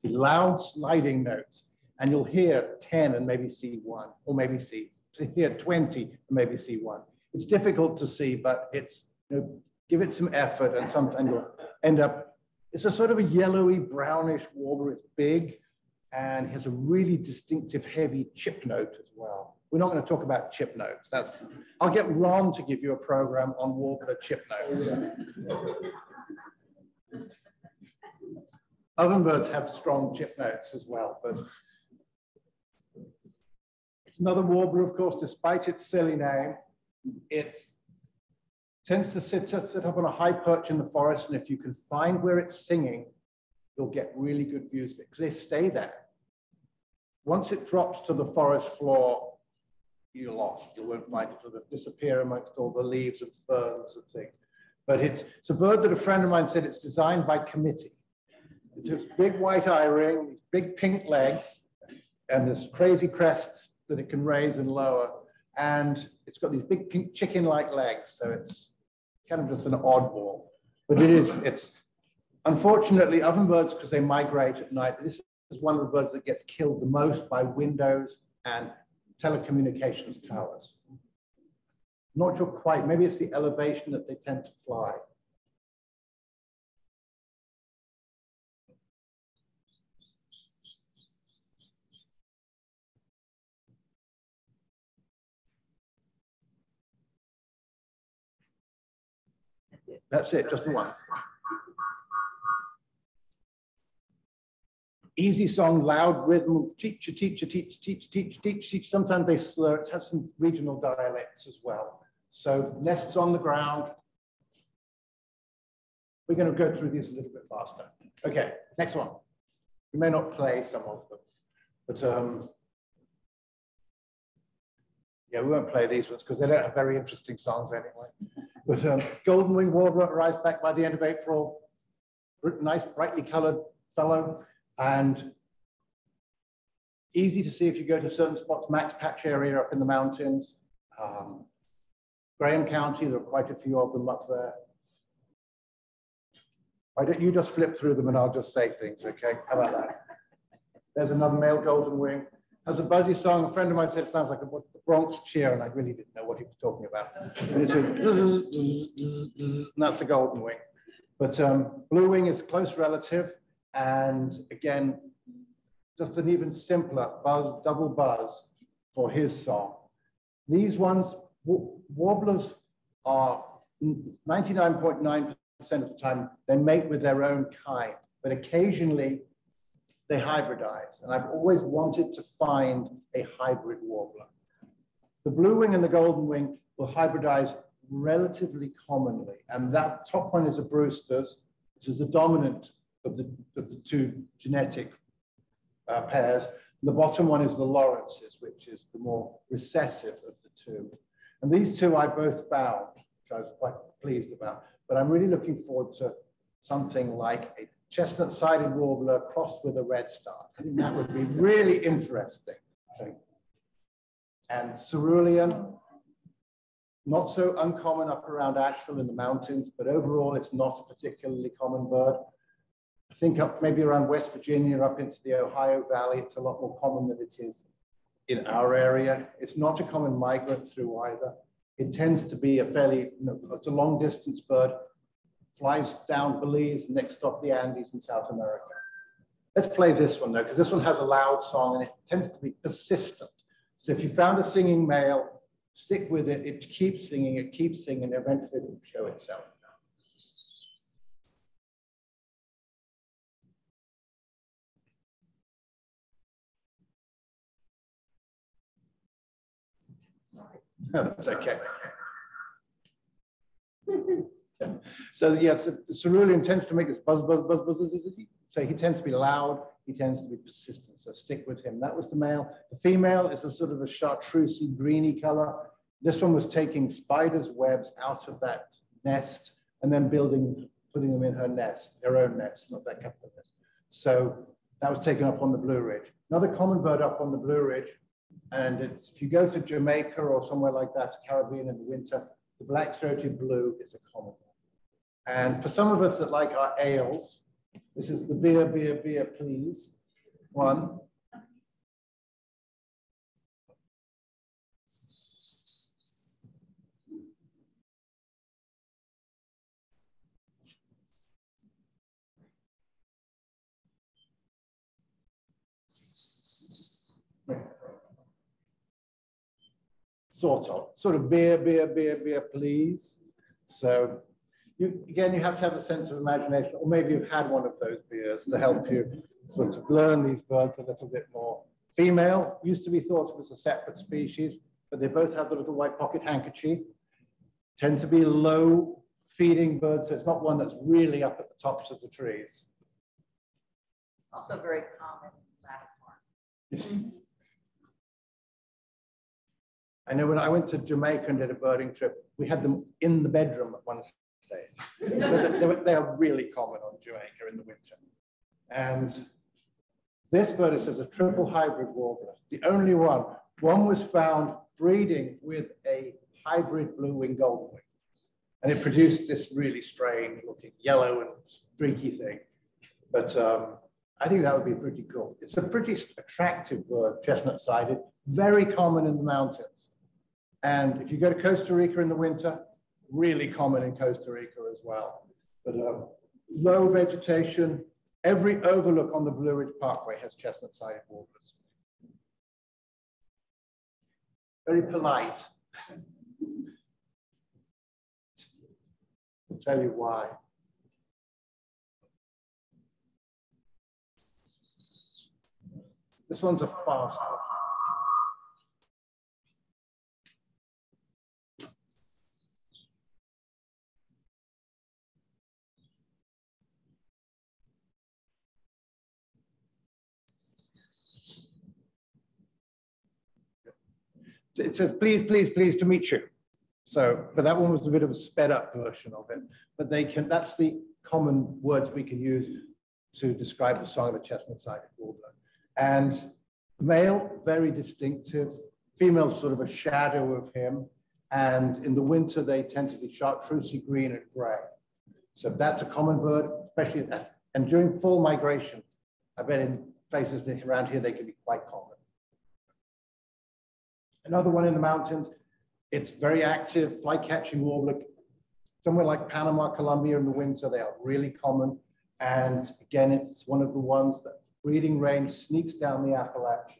see loud sliding notes, and you'll hear 10 and maybe see one, or maybe see, hear 20 and maybe see one. It's difficult to see, but it's, you know, give it some effort and sometimes you'll end up, it's a sort of a yellowy brownish warbler. It's big and has a really distinctive heavy chip note as well. We're not going to talk about chip notes. That's, I'll get Ron to give you a program on warbler chip notes. Ovenbirds have strong chip notes as well, but it's another warbler, of course, despite its silly name. It tends to sit, sit, sit up on a high perch in the forest, and if you can find where it's singing, you'll get really good views of it, because they stay there. Once it drops to the forest floor, you're lost. You won't find it. It'll disappear amongst all the leaves and ferns and things. But it's, it's a bird that a friend of mine said it's designed by committee. It's this big white eye ring, these big pink legs, and this crazy crest that it can raise and lower. And it's got these big pink chicken-like legs. So it's kind of just an oddball. But it is, it's unfortunately ovenbirds, because they migrate at night, this is one of the birds that gets killed the most by windows and telecommunications towers. Not sure quite, maybe it's the elevation that they tend to fly. That's it, just the one. Easy song, loud rhythm, teacher, teacher, teacher, teacher, teacher, teach, teach. Sometimes they slur, it has some regional dialects as well. So nests on the ground. We're going to go through these a little bit faster. Okay, next one. We may not play some of them, but um, yeah, we won't play these ones because they don't have very interesting songs anyway. But um, Golden Wing Warbler arrives back by the end of April. Nice, brightly colored fellow and easy to see if you go to certain spots, Max Patch area up in the mountains. Um, Graham County, there are quite a few of them up there. Why don't you just flip through them and I'll just say things, okay? How about that? There's another male golden wing. Has a buzzy song. A friend of mine said it sounds like a Bronx cheer, and I really didn't know what he was talking about. And it's a bzz, bzz, bzz, and that's a golden wing. But um, blue wing is close relative, and again, just an even simpler buzz, double buzz for his song. These ones, warblers are 99.9% of the time, they mate with their own kind, but occasionally they hybridize. And I've always wanted to find a hybrid warbler. The blue wing and the golden wing will hybridize relatively commonly. And that top one is a Brewster's, which is the dominant of the, of the two genetic uh, pairs. The bottom one is the Lawrence's, which is the more recessive of the two. And these two I both found, which I was quite pleased about. But I'm really looking forward to something like a chestnut-sided warbler crossed with a redstart. I think that would be really interesting. And cerulean, not so uncommon up around Asheville in the mountains, but overall it's not a particularly common bird. I think up maybe around West Virginia, up into the Ohio Valley, it's a lot more common than it is in our area. It's not a common migrant through either. It tends to be a fairly, you know, it's a long distance bird, flies down Belize, next stop the Andes in South America. Let's play this one though, because this one has a loud song and it tends to be persistent. So if you found a singing male, stick with it, it keeps singing, it keeps singing, eventually it will show itself. That's okay. so yes, the cerulean tends to make this buzz, buzz, buzz, buzz, buzz, buzz, So he tends to be loud, he tends to be persistent, so stick with him. That was the male. The female is a sort of a chartreusey, greeny color. This one was taking spider's webs out of that nest and then building, putting them in her nest, her own nest, not that couple nest. So that was taken up on the Blue Ridge. Another common bird up on the Blue Ridge and if you go to Jamaica or somewhere like that, Caribbean in the winter, the black-throated blue is a common one. And for some of us that like our ales, this is the beer, beer, beer, please. One. sort of, sort of beer, beer, beer, beer, please. So you, again, you have to have a sense of imagination, or maybe you've had one of those beers to help you sort of learn these birds a little bit more. Female used to be thought of as a separate species, but they both have the little white pocket handkerchief, tend to be low feeding birds, so it's not one that's really up at the tops of the trees. Also very common I know when I went to Jamaica and did a birding trip, we had them in the bedroom at one stage. so they, are really common on Jamaica in the winter. And this bird is a triple hybrid warbler, the only one. One was found breeding with a hybrid blue-winged golden wing. And it produced this really strange looking yellow and streaky thing. But um, I think that would be pretty cool. It's a pretty attractive bird, chestnut-sided, very common in the mountains. And if you go to Costa Rica in the winter, really common in Costa Rica as well. But um, low vegetation, every overlook on the Blue Ridge Parkway has chestnut-sided warblers. Very polite. I'll tell you why. This one's a fast one. It says, please, please, please to meet you. So, but that one was a bit of a sped up version of it. But they can, that's the common words we can use to describe the song of a chestnut-sided warbler. And male, very distinctive. Female, sort of a shadow of him. And in the winter, they tend to be chartreusey green and gray. So that's a common bird, especially that. And during fall migration, I bet in places around here, they can be quite common. Another one in the mountains, it's very active, fly-catching warbler. Somewhere like Panama, Colombia in the winter, they are really common. And again, it's one of the ones that breeding range sneaks down the Appalachians.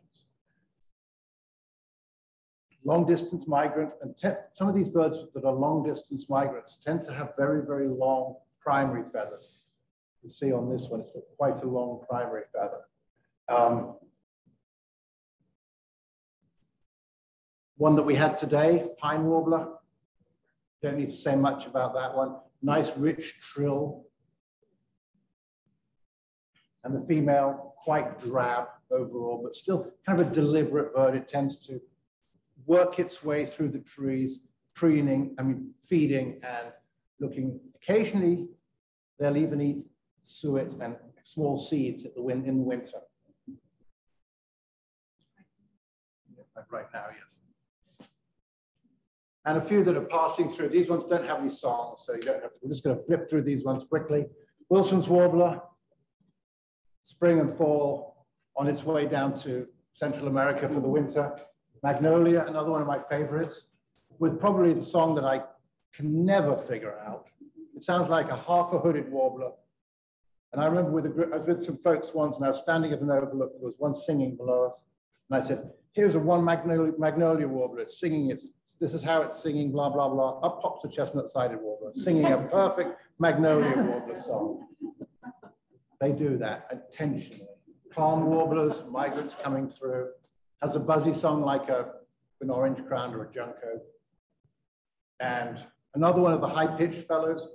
Long distance migrant, and some of these birds that are long distance migrants tend to have very, very long primary feathers. You see on this one, it's quite a long primary feather. Um, one that we had today, pine warbler. Don't need to say much about that one. Nice rich trill. And the female quite drab overall, but still kind of a deliberate bird. It tends to work its way through the trees, preening, I mean, feeding and looking. Occasionally, they'll even eat suet and small seeds at the in the winter. Right now, yes. And a few that are passing through. These ones don't have any songs, so you don't have to. We're just going to flip through these ones quickly. Wilson's warbler, spring and fall, on its way down to Central America for the winter. Magnolia, another one of my favorites, with probably the song that I can never figure out. It sounds like a half a hooded warbler. And I remember with a group, I was with some folks once and I was standing at an overlook, there was one singing below us. And I said, here's a one magnolia, magnolia warbler, it's singing, it's, this is how it's singing, blah, blah, blah. Up pops a chestnut-sided warbler, singing a perfect magnolia warbler song. They do that intentionally. Palm warblers, migrants coming through, has a buzzy song like a, an orange crown or a junco. And another one of the high-pitched fellows,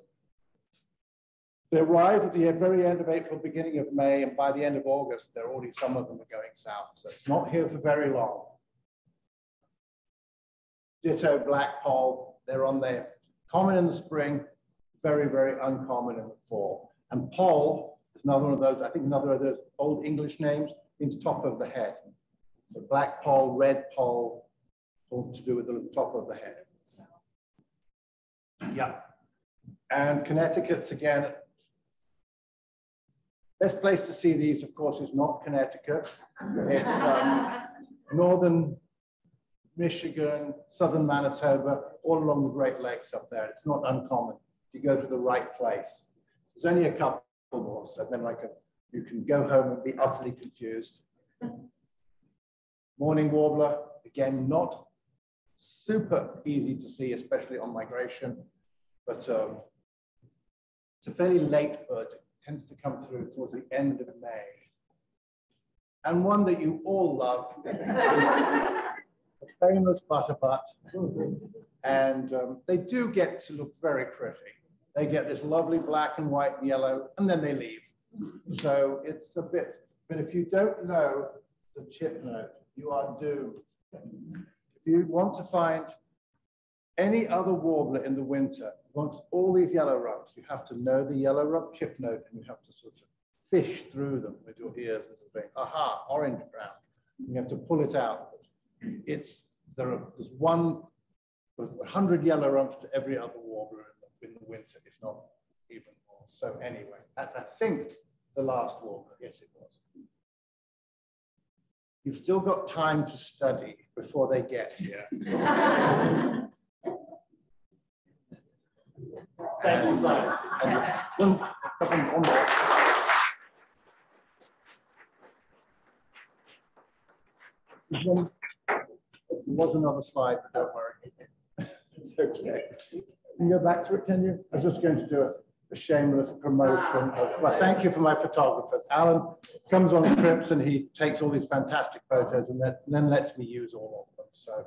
they arrive at the very end of April, beginning of May, and by the end of August, they're already, some of them are going south. So it's not here for very long. Ditto black poll, they're on there. Common in the spring, very, very uncommon in the fall. And poll is another one of those, I think another of those old English names, means top of the head. So black poll, red poll, all to do with the top of the head. Yeah. And Connecticut's again, best place to see these, of course, is not Connecticut. It's um, northern Michigan, southern Manitoba, all along the Great Lakes up there. It's not uncommon if you go to the right place. There's only a couple more, so then like a, you can go home and be utterly confused. Mourning warbler, again, not super easy to see, especially on migration, but um, it's a fairly late bird. It tends to come through towards the end of May. And one that you all love, the famous butterbutt. And um, they do get to look very pretty. They get this lovely black and white and yellow, and then they leave. So it's a bit, but if you don't know the chip note, you are doomed. If you want to find any other warbler in the winter, wants all these yellow rumps, you have to know the yellow rump chip note and you have to sort of fish through them with your ears and say, aha, orange crown. You have to pull it out. It's, there are, there's one, there's 100 yellow rumps to every other warbler in the, in the winter, if not even more. So anyway, that's, I think, the last warbler. Yes, it was. You've still got time to study before they get here. Thank you, Simon. And one, one more. One, there was another slide, but don't worry. It's okay. Can you go back to it, can you? I was just going to do a a shameless promotion. Of, well, thank you for my photographers. Alan comes on trips and he takes all these fantastic photos and then, then lets me use all of them. So,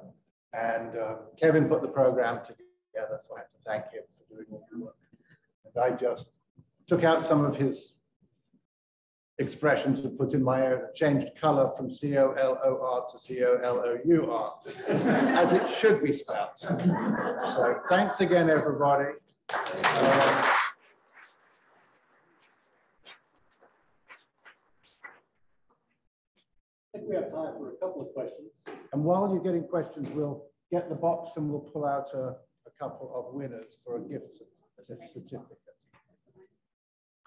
and uh, Kevin put the program together, so I have to thank him doing all the work. And I just took out some of his expressions and put in my own, changed color from C-O-L-O-R to C-O-L-O-U-R, as it should be spelled. So thanks again, everybody. Um, I think we have time for a couple of questions. And while you're getting questions, we'll get the box and we'll pull out a, a couple of winners for a gift certificate.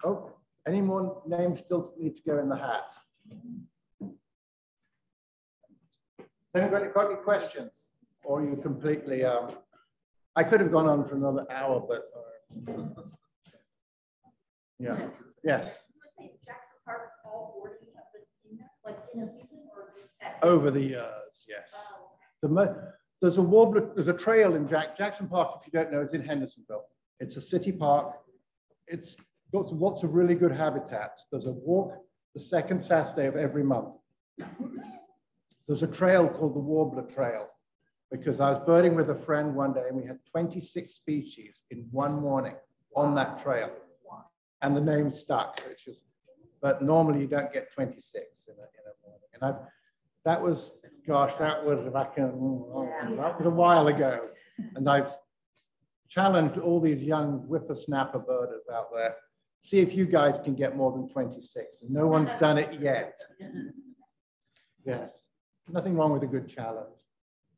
Oh, any more names still need to go in the hat? Has anybody got any questions? Or are you completely, um, I could have gone on for another hour, but, uh, yeah, yes, Jackson Park, all forty have been seen there, like in a season or just? at- over the years, yes. Oh, The, there's a warbler, there's a trail in Jack, Jackson Park, if you don't know, is in Hendersonville. It's a city park. It's got some, lots of really good habitats. There's a walk the second Saturday of every month. There's a trail called the Warbler Trail because I was birding with a friend one day and we had 26 species in one morning on that trail. And the name stuck, which is, but normally you don't get 26 in a, in a morning. And I've, that was, gosh, that was back in, oh, that was a while ago. And I've challenged all these young whippersnapper birders out there. See if you guys can get more than 26. And no one's done it yet. Yes, nothing wrong with a good challenge.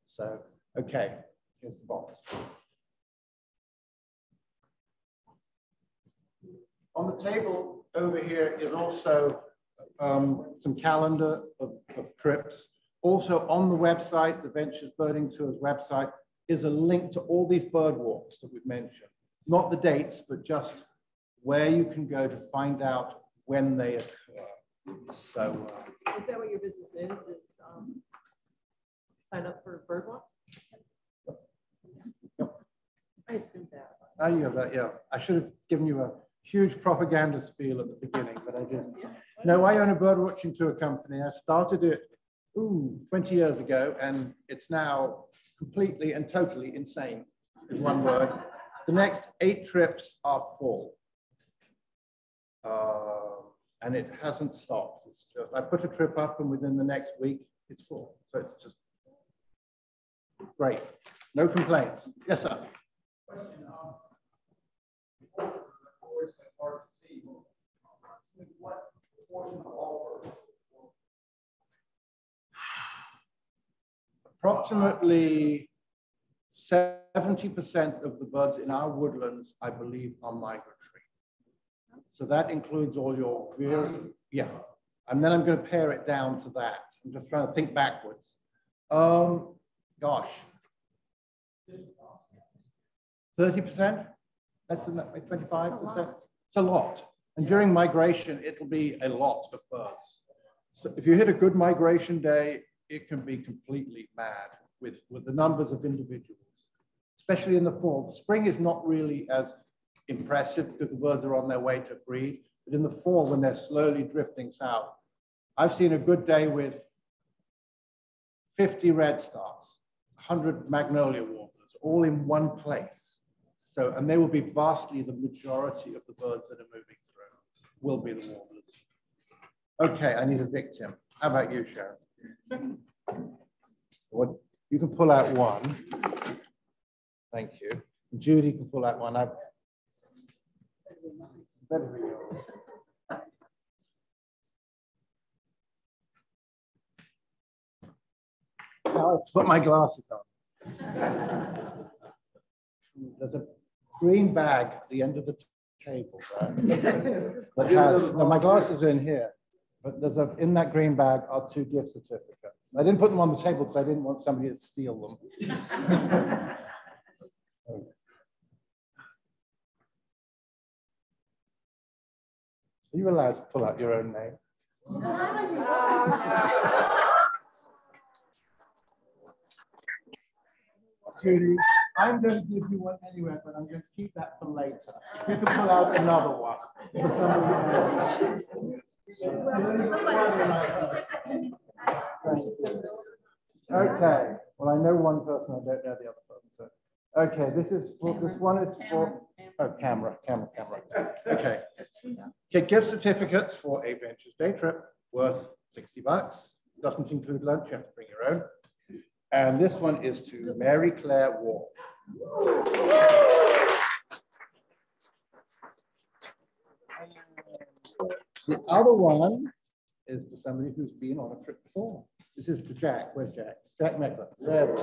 So, okay, here's the box. On the table over here is also um, some calendar of, of trips. Also on the website, the Ventures Birding Tours website, is a link to all these bird walks that we've mentioned. Not the dates, but just where you can go to find out when they occur. So, uh, Is that what your business is, is, um, sign up for bird walks? I assume that. Oh, yeah, that, yeah. I should have given you a huge propaganda spiel at the beginning, but I didn't. No, I own a bird watching tour company. I started it, ooh, 20 years ago, and it's now completely and totally insane, in one word. The next eight trips are full. Uh, and it hasn't stopped. It's just, I put a trip up and within the next week, it's full. So it's just great. No complaints. Yes, sir. Question, um, before the voice that hard to see, what portion of all birds? Approximately 70% of the birds in our woodlands, I believe, are migratory. So that includes all your very, yeah. And then I'm going to pare it down to that. I'm just trying to think backwards. Um, gosh. 30%? That's in that 25%? It's a lot. And during migration, it'll be a lot of birds. So if you hit a good migration day, it can be completely mad with, with the numbers of individuals, especially in the fall. The spring is not really as impressive because the birds are on their way to breed. But in the fall, when they're slowly drifting south, I've seen a good day with 50 redstarts, 100 magnolia warblers, all in one place. So, and they will be vastly the majority of the birds that are moving will be the warblers. Okay, I need a victim. How about you, Sharon? What, you can pull out one. Thank you. Judy can pull out one. I've. I'll put my glasses on. There's a green bag at the end of the table there that has, no, my glasses are in here, but there's a, in that green bag are two gift certificates. I didn't put them on the table because I didn't want somebody to steal them. Are you allowed to pull out your own name? Judy, I'm going to give you one anyway, but I'm going to keep that for later. You can pull out another one. Okay, well, I know one person, I don't know the other person. So, okay, this is, for this one is for, oh, camera, camera, camera. Okay. Okay, gift certificates for a Ventures day trip worth 60 bucks. Doesn't include lunch, you have to bring your own. And this one is to Mary Claire Wall. The other one is to somebody who's been on a trip before. This is to Jack. Where's Jack? Jack Meckler. There we.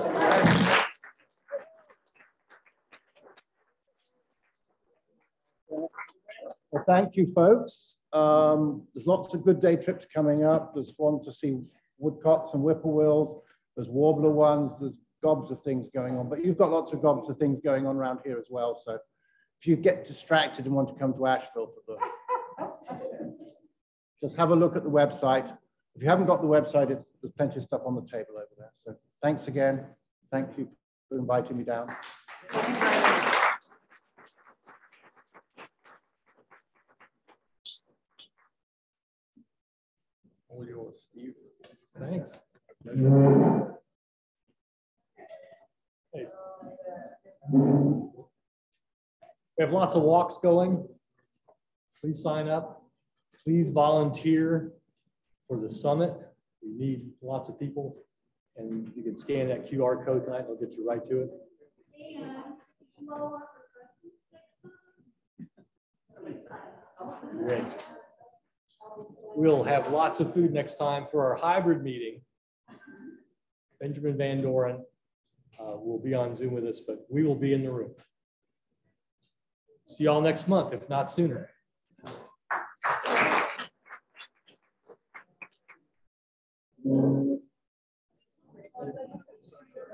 Well, thank you, folks. Um, there's lots of good day trips coming up. There's one to see woodcocks and whippoorwills. There's warbler ones. There's gobs of things going on, but you've got lots of gobs of things going on around here as well. So if you get distracted and want to come to Asheville for the, just have a look at the website. If you haven't got the website, it's, there's plenty of stuff on the table over there. So thanks again. Thank you for inviting me down. All yours. Thanks. We have lots of walks going. Please sign up. Please volunteer for the summit. We need lots of people. And you can scan that QR code tonight. I'll get you right to it. Great. We'll have lots of food next time for our hybrid meeting. Benjamin Van Doren uh, will be on Zoom with us, but we will be in the room. See y'all next month, if not sooner.